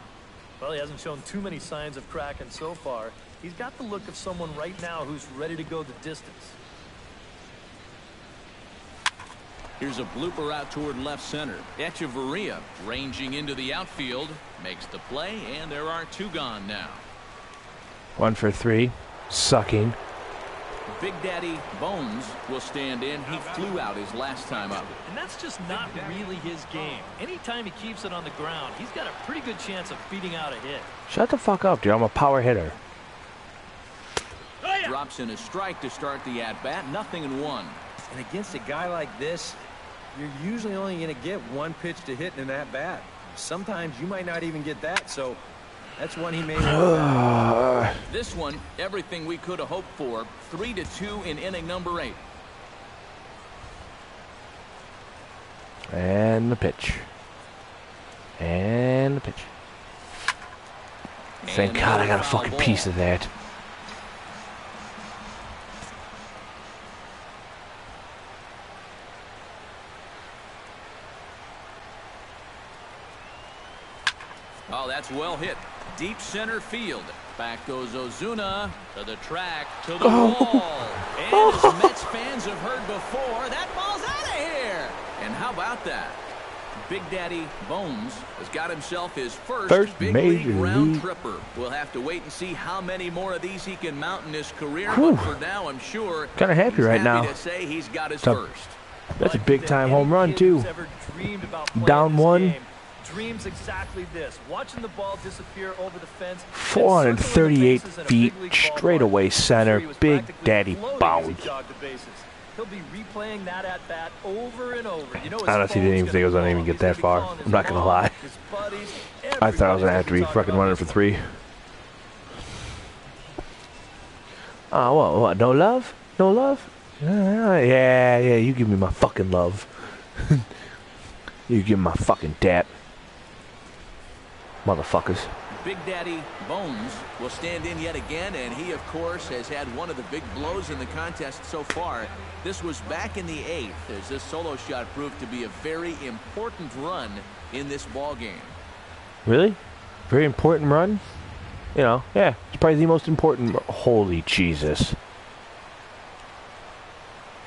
Well, he hasn't shown too many signs of cracking so far. He's got the look of someone right now who's ready to go the distance. Here's a blooper out toward left center. Hechavarria ranging into the outfield, makes the play, and there are two gone now. One for three. Sucking. Big Daddy Bones will stand in. He flew out his last time up. And that's just not really his game. Anytime he keeps it on the ground, he's got a pretty good chance of beating out a hit. Shut the fuck up, dude. I'm a power hitter. Drops in a strike to start the at-bat. Nothing in one. And against a guy like this, you're usually only going to get one pitch to hit in that bat. Sometimes you might not even get that, so that's one he may want. [sighs] This one, everything we could have hoped for. Three to two in inning number eight. And the pitch. And the pitch. Thank And God I got a fucking ball. piece of that. Oh, that's well hit. Deep center field. Back goes Ozuna to the track, to the oh. wall. And as [laughs] Mets fans have heard before, that ball's out of here. And how about that? Big Daddy Bones has got himself his first, First big major league round league. tripper. We'll have to wait and see how many more of these he can mount in his career. Whew. But for now, I'm sure Kinda happy right happy now. to say he's got his a- first. That's a big time home run, too. who's ever dreamed about playing Down one. game Dreams exactly this: watching the ball disappear over the fence. 438 circling the bases in a feet straight away center, sure he was big daddy floating as he bounce. jogged the bases. He'll be replaying that at bat over and over. You know, honestly didn't even think I was gonna even get that far. I'm not gonna lie. buddies, I thought I was gonna have to be fucking running for three. Oh, what, what? No love? No love? Uh, yeah, yeah, you give me my fucking love. [laughs] you give me my fucking dap. Motherfuckers. Big Daddy Bones will stand in yet again, and he, of course, has had one of the big blows in the contest so far. This was back in the eighth, as this solo shot proved to be a very important run in this ball game. Really? Very important run? You know, yeah, it's probably the most important. Holy Jesus.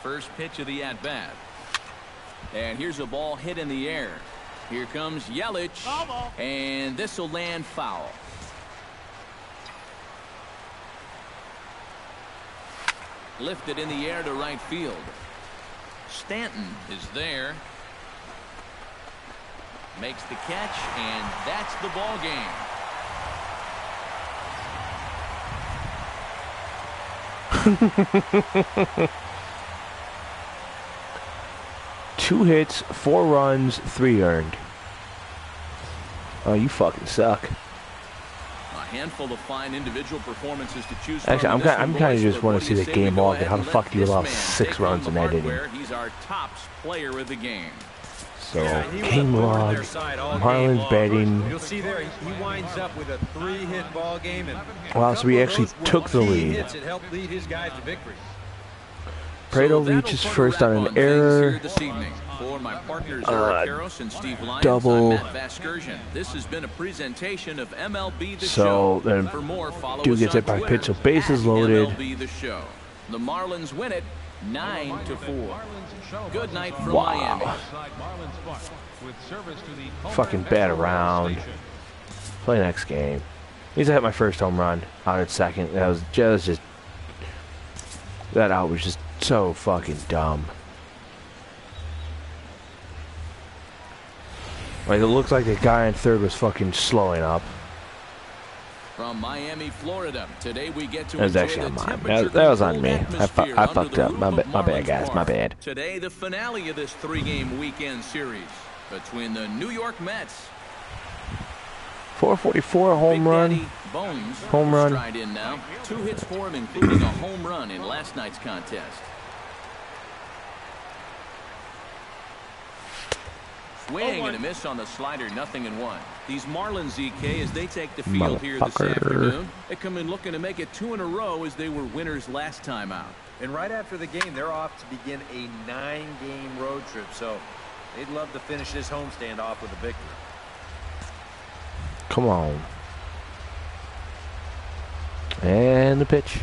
First pitch of the at-bat. And here's a ball hit in the air. Here comes Yelich, and this will land foul. Lifted in the air to right field. Stanton is there. Makes the catch, and that's the ball game. [laughs] Two hits, four runs, three earned. Oh, you fucking suck. A handful of fine individual performances to choose Actually. I'm in I'm kinda just but wanna see the game log and how the fuck do you allow six runs in that inning? He's our tops player of the game. So game a thorn in log. their side all game Marlins long. betting. You'll see there, he winds up with a three-hit ball game. And Wow, so we of actually took the key lead. Hits that helped lead his guys to victory. Prado that'll reaches first on an error. This evening. For my partners Uh, Eric Karros and Steve Lyons, double. I'm This has been a presentation of MLB The So, Show. then For more, follow Dude gets hit by Twitter pitch, so bases at loaded. The Show. The Marlins win it nine to four. Good night from Wow. Miami. Marlins bunt with service to the home Fucking bat around. Play next game. He's hit my first home run out at second. That was just, just that out was just so fucking dumb. Like it looks like the guy in third was fucking slowing up. From Miami, Florida. Today we get to That was actually on mine. That- that was on me. I fu- I fucked up. My ba- my bad, guys. My bad. Today, the finale of this three-game weekend series between the New York Mets 444 home Big run. Bones Home run. stride in now. Two hits for him, including a home run in last night's contest. Swing and a miss on the slider, nothing in one. These Marlins, ZK, as they take the field here this afternoon, they come in looking to make it two in a row as they were winners last time out. And right after the game, they're off to begin a nine-game road trip. So they'd love to finish this homestand off with a victory. Come on. And the pitch.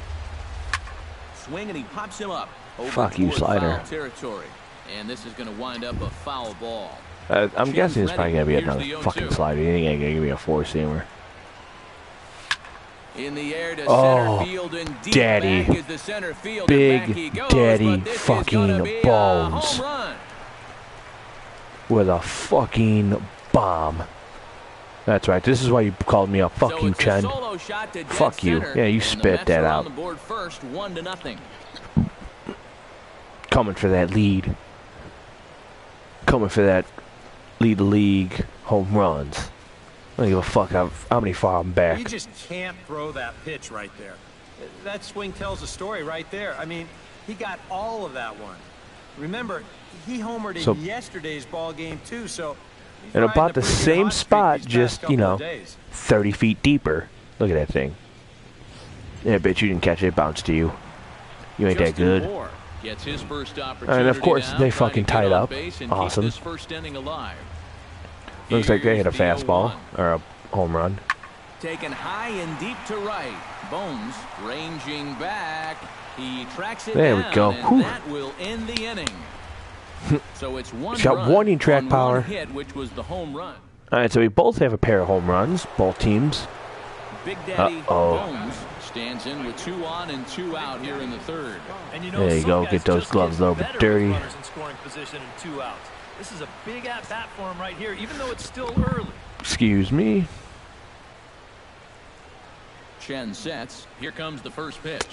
Swing and he pops him up. Over Fuck you, slider. territory. And this is going to wind up a foul ball. Uh, I'm Chin's guessing it's probably gonna be another the 0-2. fucking slider. He ain't gonna give me a four seamer. In the air to Oh, center field and deep daddy. back is the center field. Big goes, daddy but this is fucking gonna a balls. With a fucking bomb. That's right. This is why you called me a fuck so you, Chen. solo shot Fuck you. Yeah, you spit that out. On the board first, one to nothing. Coming for that lead. Coming for that lead the league home runs. I don't give a fuck how, how many far I'm back. You just can't throw that pitch right there. That swing tells a story right there. I mean, he got all of that one. Remember, he homered So- in yesterday's ball game too, so And about the same spot, just, you know, 30 feet deeper. Look at that thing. Yeah, bitch, you didn't catch it. It bounced to you. You ain't that good. Gets his first opportunity of course, now, they fucking tied up. Awesome. Looks like they hit a fastball 0-1. or a home run. Taken high and deep to right. Bones ranging back. He tracks it There we go. and Whew. that will end the inning. [laughs] so it's one He's got run warning track on power. Hit, which was the home run. All right, so we both have a pair of home runs, both teams. Big Daddy Uh-oh. Bones stands in with two on and two out here in the third. And you know, There you go, get those gloves a little bit dirty. in scoring position and two outs. This is a big at bat for him right here, even though it's still early. Excuse me. Chen sets. Here comes the first pitch.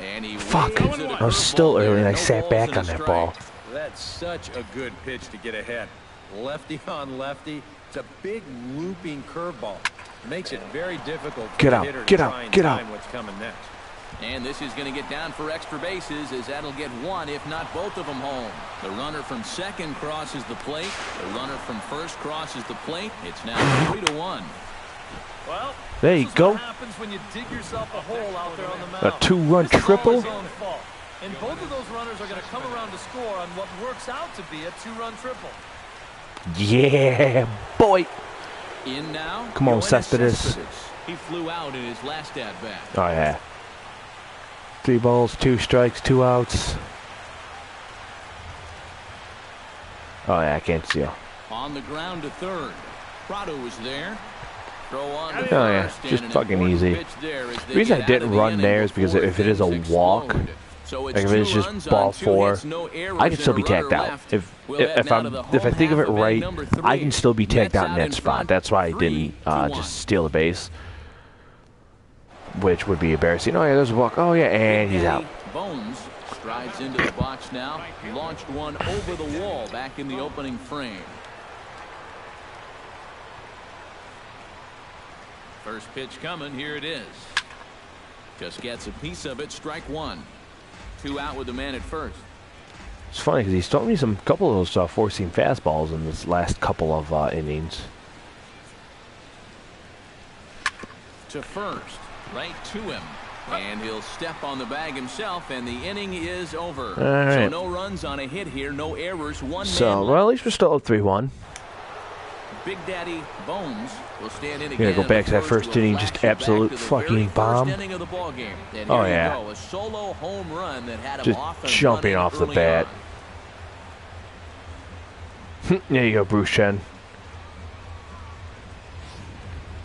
And he Fuck. waves it a I was still early and I sat back on that strike. ball. That's such a good pitch to get ahead. Lefty [laughs] on lefty. It's a big looping curveball. Makes it very difficult for Get the out, hitter get to out, try and get out. what's coming next. And this is going to get down for extra bases as that'll get one, if not both of them home. The runner from second crosses the plate. The runner from first crosses the plate. It's now three to one. Well, There you go. What happens when you dig yourself a hole out there on the mound. A two-run This is all triple? His own fault. And both of those runners are going to come around to score on what works out to be a two-run triple. Yeah, boy. In now. Come on, Yoenis Cespedes. Cespedes. He flew out in his last at bat. Oh, yeah. Three balls, two strikes, two outs. Oh, yeah, I can't see you. On the ground to third. Prado was there. Throw on to Oh, yeah, just fucking easy. pitch there as they The reason I didn't the run there is because if it is a walk, explode. So it's like if it's just ball four, no I can still be tagged out. left. If We'll if, if I'm if I think of it right, number I can still be tagged out in that spot. That's why I didn't uh, just steal the base, which would be embarrassing. Oh yeah, there's a walk. Oh yeah, and he's out. Bones strides into the box now. Launched one over the wall back in the opening frame. First pitch coming. Here it is. Just gets a piece of it. Strike one. Two out with the man at first. It's funny because he's thrown me some couple of those uh, four-seam fastballs in this last couple of uh, innings. To first, right to him. And he'll step on the bag himself, and the inning is over. right. So no runs on a hit here, no errors, one So, man well, at least we're still up 3-1. Big Daddy Bones in Gonna go back to that first inning, just absolute fucking bomb. inning of the ball game. And Oh, yeah. go, a solo home run that had Just off jumping off the bat. [laughs] there you go, Bruce Chen.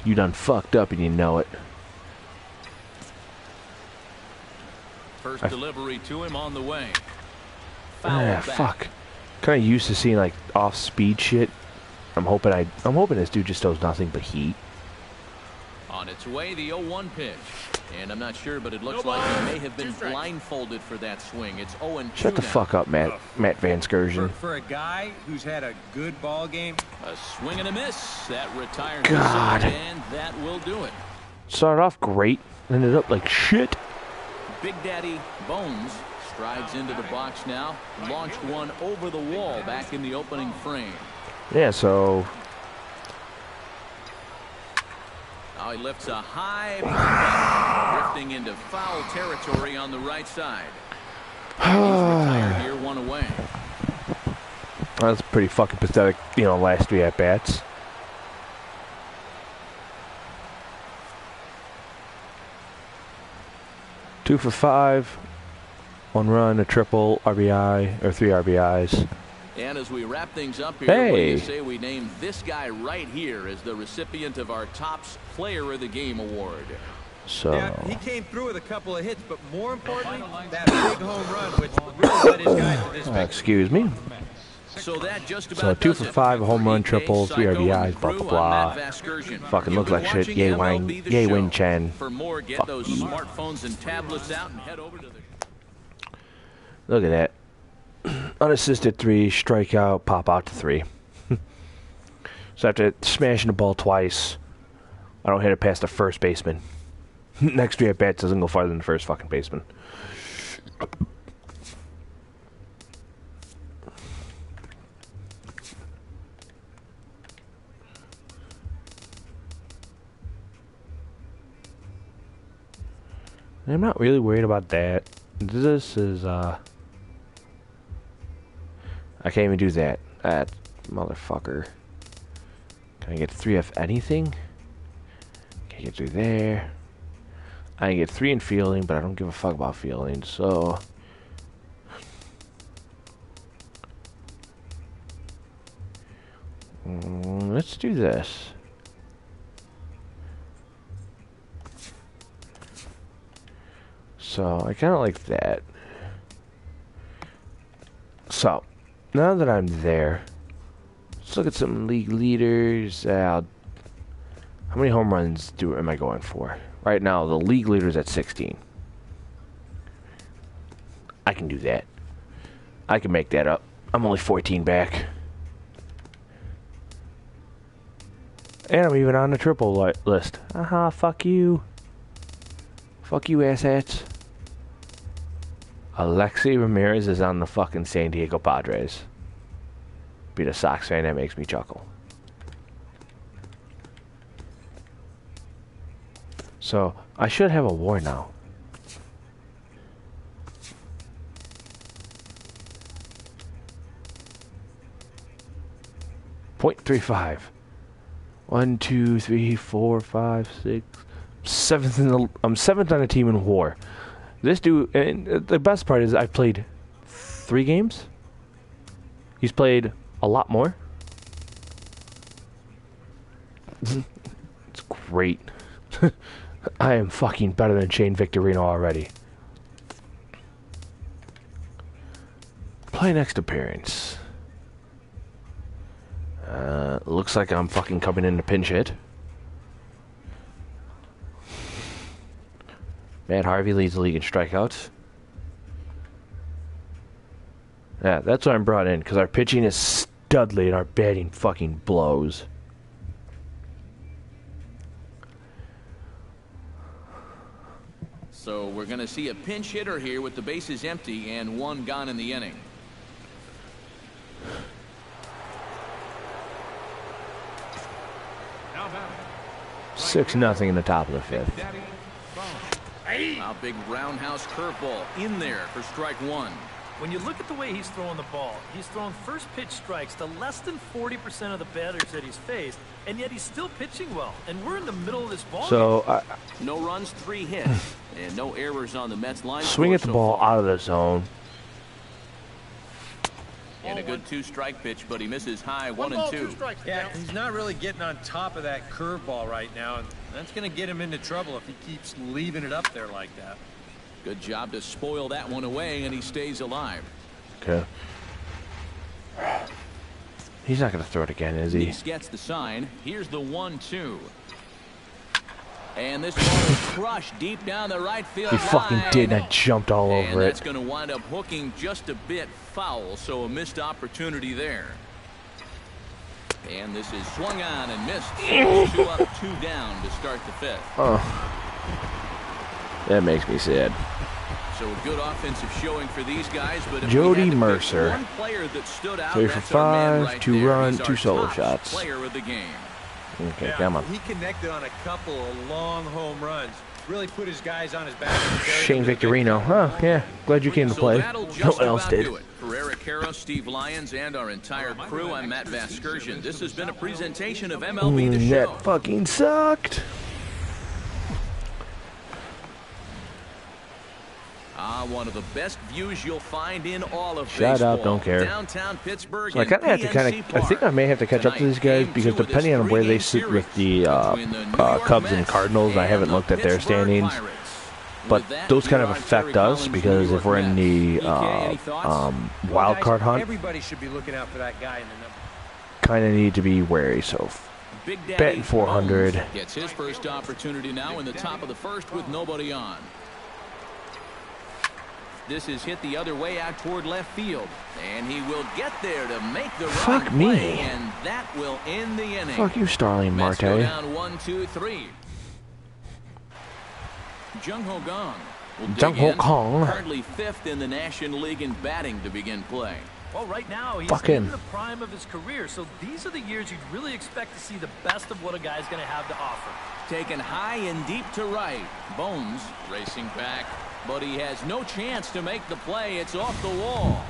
You done fucked up and you know it. First I- delivery to him on the way. Foul Ah, back. fuck. Kind of used to seeing like off-speed shit. I'm hoping I, I'm hoping this dude just throws nothing but heat. On its way, the 0-1 pitch. And I'm not sure, but it looks like he may have been blindfolded for that swing. It's 0 Shut the fuck up, Matt. Matt Van For, for a guy who's had a good ball game, A swing and a miss. That retires God. the side, and that will do it. Started off great, ended up like shit. Big Daddy Bones strides into the box now. Launched one over the wall back in the opening frame. Yeah, so Now he lifts a high drifting into foul territory on the right side. Here, one away. that's pretty fucking pathetic. You know, last three at bats. Two for five, one run, a triple, RBI or three RBIs. And as we wrap things up here, what do you say we name this guy right here as the recipient of our Tops Player of the Game award? So yeah, he came through with a couple of hits, but more importantly, that big home run, which really led his guys to this uh, excuse me. So that just about So two for five, home run, EK, triple, three RBIs, the blah, blah, blah. Fucking look like shit. watching Yay, Wang, The Yay, Show. Wing Chen. For more, get Fuck those you. smartphones and tablets out and head over to the. Look at that. Unassisted three, strikeout, pop out to three. [laughs] so after smashing the ball twice, I don't hit it past the first baseman. [laughs] Next three at bats doesn't go farther than the first fucking baseman. I'm not really worried about that. This is, uh. I can't even do that. That motherfucker. Can I get three of anything? Can I get through there? I can get three in fielding, but I don't give a fuck about fielding, so. Mm, let's do this. So I kind of like that. So now that I'm there, let's look at some league leaders. Uh, how many home runs do am I going for? Right now, the league leader's at 16. I can do that. I can make that up. I'm only 14 back. And I'm even on the triple li- list. Aha, fuck you. Fuck you, asshats. Alexei Ramirez is on the fucking San Diego Padres. Being a Sox fan, that makes me chuckle. So, I should have a war now. Point three five. One, two, three, four, five, six, seventh in the. I'm seventh on a team in WAR. This dude, and the best part is I played three games. He's played a lot more. it's great. [laughs] I am fucking better than Shane Victorino already. Play next appearance. Uh, looks like I'm fucking coming in to pinch hit. Matt Harvey leads the league in strikeouts. Yeah, that's why I'm brought in, because our pitching is studly and our batting fucking blows. So we're going to see a pinch hitter here with the bases empty and one gone in the inning. Six nothing in the top of the fifth. A big roundhouse curveball in there for strike one. When you look at the way he's throwing the ball, he's throwing first pitch strikes to less than 40% of the batters that he's faced, and yet he's still pitching well. And we're in the middle of this ball. So uh, no runs, three hits, [sighs] and no errors on the Mets line. Swing at the so ball far. out of the zone. And a good two-strike pitch, but he misses high one, and two. Yeah, he's not really getting on top of that curveball right now, and that's going to get him into trouble if he keeps leaving it up there like that. Good job to spoil that one away, and he stays alive. Okay. He's not going to throw it again, is he? He gets the sign. Here's the one-two. And this ball is crushed deep down the right field He fucking line. did, and I jumped all and over that's it. going to wind up hooking just a bit foul, so a missed opportunity there. And this is swung on and missed. [laughs] two up, two down to start the fifth. Oh. That makes me sad. So a good offensive showing for these guys, but Jody we had to pick Mercer. one player that stood out, Three for that's our man five, right two there. run, He's two solo shots. Player of the game. Okay, Yeah, come on. He connected on a couple of long home runs. Really put his guys on his back. Shane them to the Victorino. victory. Huh, yeah. Glad you came to play. that'll No one else did. do. For Eric Karros, Steve Lyons, and our entire crew, I'm Matt Vasgersian. This has been a presentation of MLB The Mm, Show. that fucking sucked. Ah, one of the best views you'll find in all of Shut baseball. up, don't care. Downtown Pittsburgh. So I kind of have to kind of. I think I may have to catch up to these guys because game two of this depending on where they sit with the uh, the uh, York Cubs and Mets Cardinals, I haven't looked at their standings. Pirates. But With those kind of affect us because if we're in the Mets. EK, any uh, um, wild card hunt, Everybody should be looking out for that guy in the kind of need to be wary. So Big Daddy betting 400. Gets his first opportunity now in the top of the first with nobody on. This is hit the other way out toward left field. And he will get there to make the Fuck run me. play, and that will end the inning. fuck you, Starling Marte. down one, two, three. Jung Ho Kang will Jung Ho. Kang. Currently fifth in the National League in batting to begin play. Well, right now, he's Fuck in the prime of his career, so these are the years you'd really expect to see the best of what a guy's going to have to offer. Taken high and deep to right. Bones racing back, but he has no chance to make the play. It's off the wall.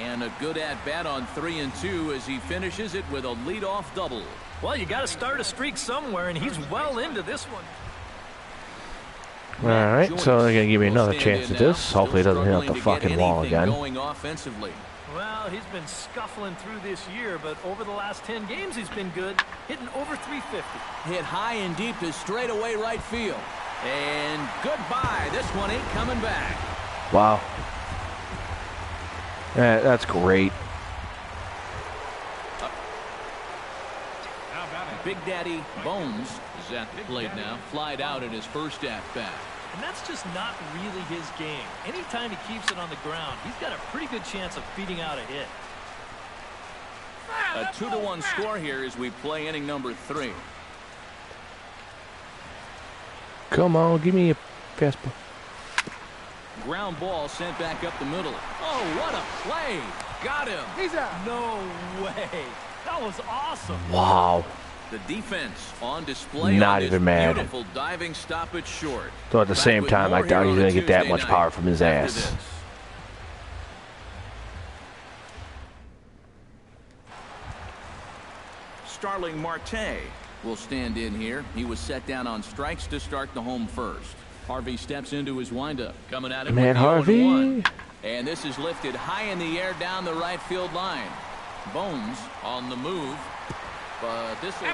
And a good at-bat on three and two as he finishes it with a leadoff double. Well, you got to start a streak somewhere, and he's well into this one. All right, so they're gonna give me another chance at this. Hopefully, it doesn't hit up the fucking wall again. Going offensively. Well, he's been scuffling through this year, but over the last 10 games, he's been good, hitting over 350. Hit high and deep to straightaway right field. And goodbye. This one ain't coming back. Wow. Yeah, that's great. Big Daddy Bones is at the plate now. Flied out in his first at-bat. And that's just not really his game. Anytime he keeps it on the ground, he's got a pretty good chance of beating out a hit. A two to one score here as we play inning number three. Come on, give me a fastball. Ground ball sent back up the middle. Oh, what a play! Got him. He's out. No way. That was awesome. Wow. The defense on display. Not on even mad. Beautiful diving stop at short. So at the Back same time, I doubt he's gonna get that much power from his ass. this. Starling Marte will stand in here. He was set down on strikes to start the home first. Harvey steps into his windup. Coming at him Man, Harvey. 0-1. And this is lifted high in the air down the right field line. Bones on the move. But this will...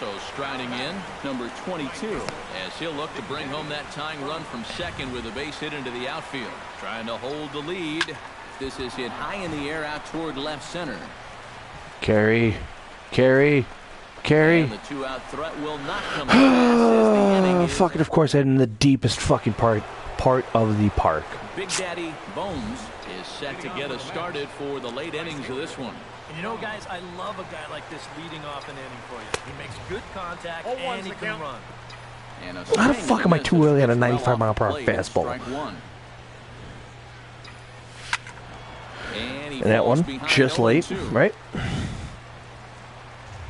So striding in, number 22, as he'll look to bring home that tying run from second with a base hit into the outfield. Trying to hold the lead. This is hit high in the air out toward left center. Carry, carry, carry. And the two-out threat will not come to pass as the [sighs] inning is fucking, of course, in the deepest fucking part part of the park. Big Daddy Bones is set to get us started for the late innings of this one. And you know, guys, I love a guy like this leading off an inning for you. He makes good contact and he can run. And a How the fuck am I too early on a 95 mile per hour fastball? Strike one. he And that one just late, 0-2. right?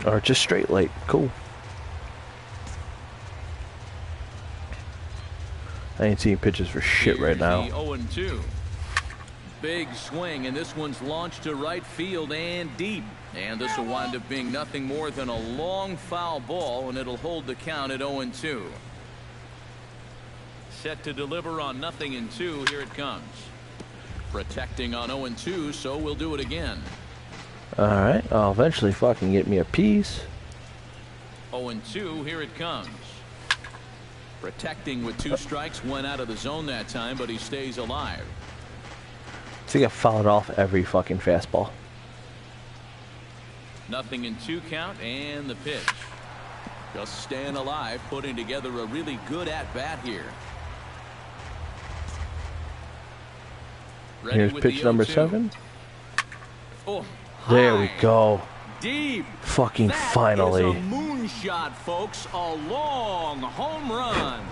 Or just straight late. Cool. I ain't seeing pitches for shit right now. 0-2. Big swing, and this one's launched to right field and deep. And this will wind up being nothing more than a long foul ball, and it'll hold the count at 0-2. Set to deliver on nothing and 2. Here it comes. Protecting on 0-2, so we'll do it again. Alright, I'll eventually fucking get me a piece. 0 and 2. Here it comes. Protecting with two strikes, went out of the zone that time, but he stays alive. I think I fouled off every fucking fastball. Nothing in two count and the pitch. Just staying alive, putting together a really good at bat here. Ready Here's pitch number oh seven. Oh, There we go. Deep. Fucking That finally. moonshot, folks. A long home run.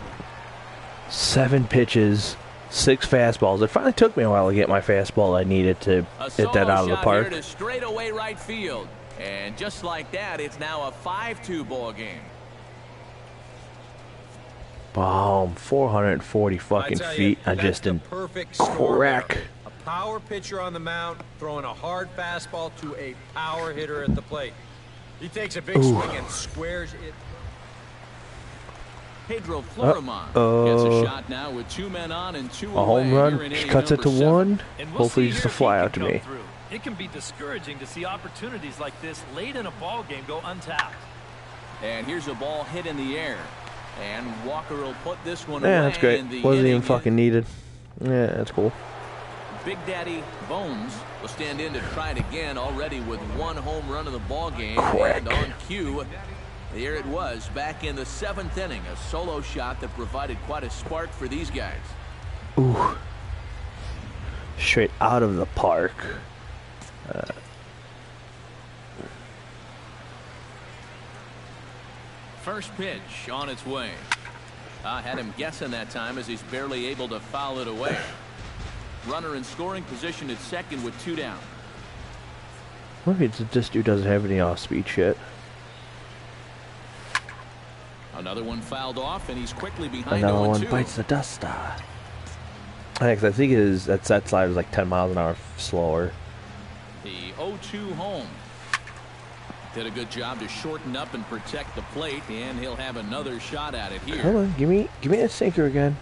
Seven pitches, six fastballs. It finally took me a while to get my fastball I needed to hit that out of the park. Here to straightaway right field. And just like that, it's now a 5-2 ball game. Boom, 440 fucking I feet. I just didn't perfect crack. A power pitcher on the mound throwing a hard fastball to a power hitter at the plate. He takes a big Ooh. swing and squares it. Pedro Florimon Uh, gets uh, a shot now with two men on and two A home away run here in inning cuts it to seven. one. We'll Hopefully, just a if fly out to me. through. It can be discouraging to see opportunities like this late in a ball game go untapped. And here's a ball hit in the air. And Walker will put this one Yeah, away. that's great. and the Wasn't even fucking needed. Yeah, that's cool. Big Daddy Bones will stand in to try it again already with one home run in the ball game. Crack. And on cue, There it was back in the seventh inning. A solo shot that provided quite a spark for these guys. Ooh. Straight out of the park. Uh, First pitch on its way. I had him guessing that time as he's barely able to foul it away. Runner in scoring position at second with two down. Maybe it's this dude doesn't have any off-speed shit. Another one fouled off, and he's quickly behind Another 0 one 2. bites the dust. ah. I think his that set slide was like 10 miles an hour slower. The 0-2 home. Did a good job to shorten up and protect the plate, and he'll have another shot at it Come here. on, give me give me a sinker again.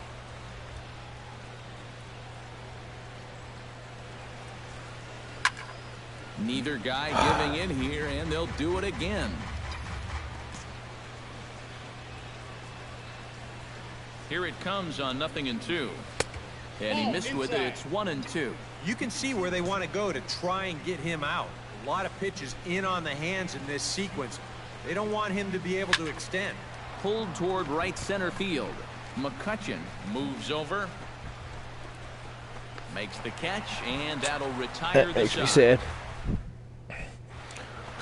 Neither guy giving in here, and they'll do it again. Here it comes on nothing and two. And he oh, missed with it. It's one and two. You can see where they want to go to try and get him out. A lot of pitches in on the hands in this sequence. They don't want him to be able to extend. Pulled toward right center field. McCutchen moves over. Makes the catch, and that'll retire That the makes me sad.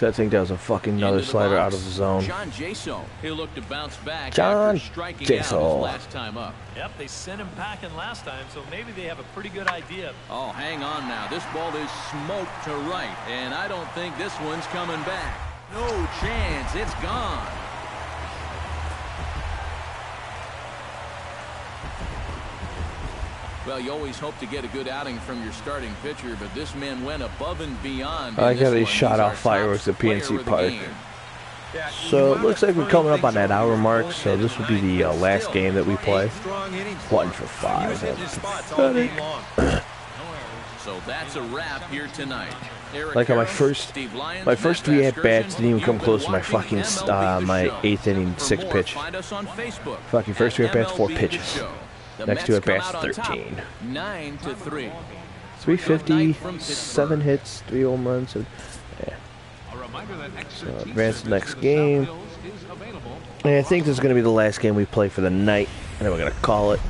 'Cause I think that was a fucking another Into the slider out of the zone. John Jaso. He'll look to bounce back John after striking out Jaso. his last time up. Yep, they sent him packing last time, so maybe they have a pretty good idea. Oh, hang on now. This ball is smoked to right, and I don't think this one's coming back. No chance. It's gone. Well, you always hope to get a good outing from your starting pitcher, but this man went above and beyond. I this got he shot He's out our top fireworks at PNC Park. So it looks like we're coming up on that hour mark, so this will be the, uh, last game that we play. eight strong innings One for five. was hitting his spots all Pathetic. game long. [coughs] So that's a wrap here tonight. Eric Like how my first- Lyons, my first three at bats didn't even come close to my fucking, uh, my eighth inning, For sixth pitch. Find us on Facebook. Fucking first three at bats, four MLB The pitches. Show. The Next to Mets at bats, come out on top, 13. Nine to three. 350, seven hits, three home runs. So, yeah. A reminder that extra team advance the next game. South Hills is available. And I think this is going to be the last game we play for the night, and then we're going to call it.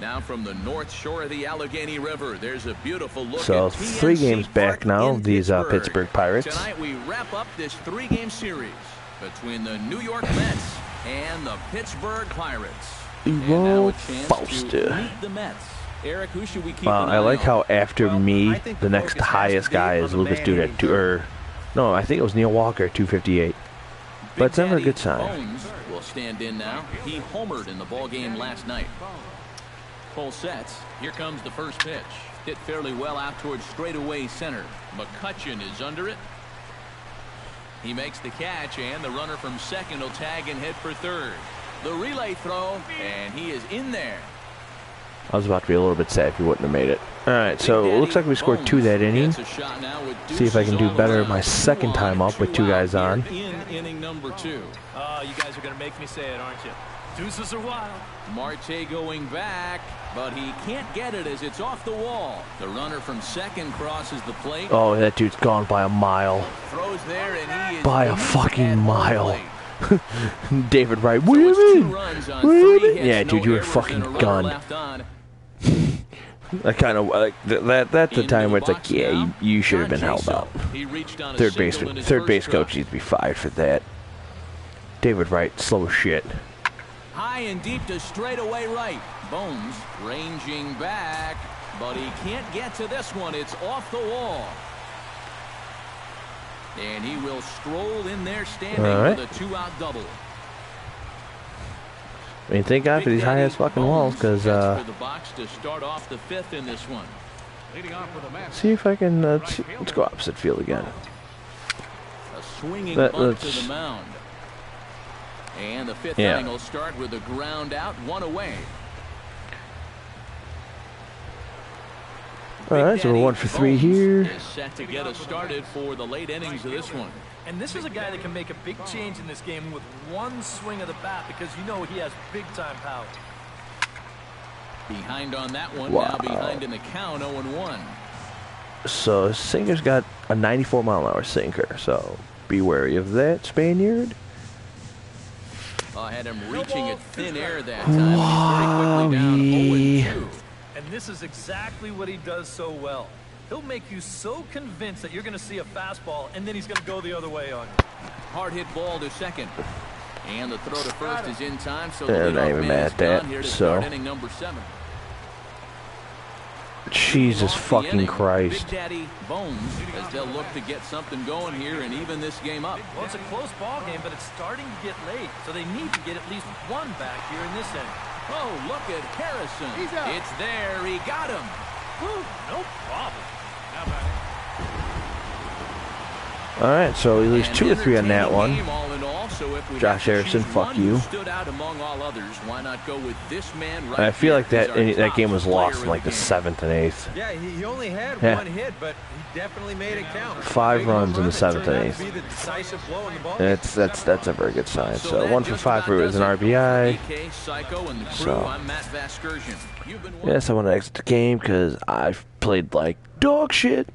Now from the north shore of the Allegheny River, there's a beautiful look So, at three PNC games back Park now, these, uh, Pittsburgh Pirates. Tonight we wrap up this three-game series between the New York Mets and the Pittsburgh Pirates. And now Leroy a chance Foster. to meet the Mets Eric, who should we keep Well, I like how after Well, me, the next highest guy is Lucas Duda, two, or er, no, I think it was Neil Walker, 258. But it's never a good sign. Will stand in now. He homered in the ball game last night. Full sets. Here comes the first pitch. Hit fairly well out towards straightaway center. McCutchen is under it. He makes the catch, and the runner from second will tag and head for third. The relay throw, and he is in there. I was about to be a little bit sad if he wouldn't have made it. All right, so it looks like we scored two that inning. gets a shot now with See if I can do better my second time up with two guys on. In inning number two. Oh, you guys are going to make me say it, aren't you? Deuces are wild. Marte going back, but he can't get it as it's off the wall. The runner from second crosses the plate, Oh, that dude's gone by a mile. throws there, and he is By a fucking mile. [laughs] David Wright, what do you mean? What do you mean? Yeah, dude, you were errors, fucking and a left on. [laughs] I kind of like th- that. That's the time where it's like, yeah, you, you should have been held up. He reached on a Third single base, third base coach needs to be fired for that. David Wright, slow as shit. High and deep to straightaway right. Bones ranging back, but he can't get to this one. It's off the wall. And he will stroll in there standing All right. with a two-out double. I mean, thank God for these Big high-ass fucking walls, because uh, the box to start off the fifth in this one. Off for the Mets. see if I can. Uh, see, let's go opposite field again. A swinging That- bunt to the mound. And the fifth Yeah. inning will start with a ground out, one away. All right, so we're one for three Bones here. Is set to get us started for the late innings of this one. And this is a guy that can make a big change in this game with one swing of the bat because you know he has big time power. Behind on that one, Wow. now behind in the count, 0-1. So Singer's got a 94 mile an hour sinker, so be wary of that, Spanyerd. I had him reaching at thin air that time. He's very quickly down 0-2. And this is exactly what he does so well. He'll make you so convinced that you're going to see a fastball, and then he's going to go the other way on you. Hard hit ball to second. And the throw to first is in time, so the Yeah, not leadoff even mad is at that, here to so. start inning number seven. Jesus fucking inning, Christ. Big Daddy Bones as they'll look to get something going here and even this game up. Well, it's a close ball game, but it's starting to get late, so they need to get at least one back here in this inning. Oh, look at Harrison. He's out. It's there. He got him. Whew, no problem. Now batting. All right, so he leaves An two or three on that one. all in all, so if we Josh Harrison, fuck you. Stood out among all others. Why not go with this man right I feel like that He's that game was lost in like the game. seventh and eighth. Yeah, he, he only had Yeah. one hit, but he definitely made it count. Five Big runs in the seventh and eighth. the blow in the ball. That's that's that's a very good sign. So that one for five about for is an. RBI. DK, Psycho, and the crew. So- I'm Matt Vasgersian. You've been Yes, I want to exit the game because I've played like dog shit.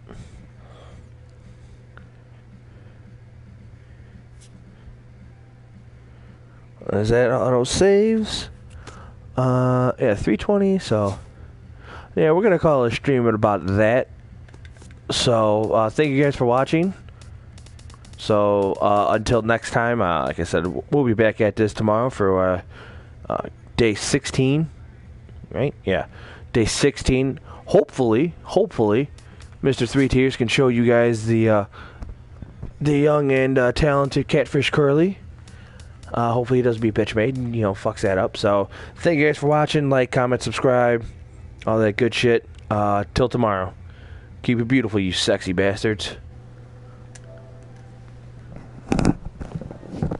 Is that auto saves? Uh, yeah, 320. So, yeah, we're gonna call a stream at about that. So, uh, thank you guys for watching. So, uh, until next time, uh, like I said, we'll be back at this tomorrow for uh, uh, day 16 right? Yeah. Day 16. Hopefully, hopefully, Mr. Three Tears can show you guys the uh, the young and uh, talented Catfish Curly. Uh, hopefully, he doesn't be Bitch Made and, you know, fucks that up. So, thank you guys for watching. Like, comment, subscribe, all that good shit. Uh, till tomorrow. Keep it beautiful, you sexy bastards.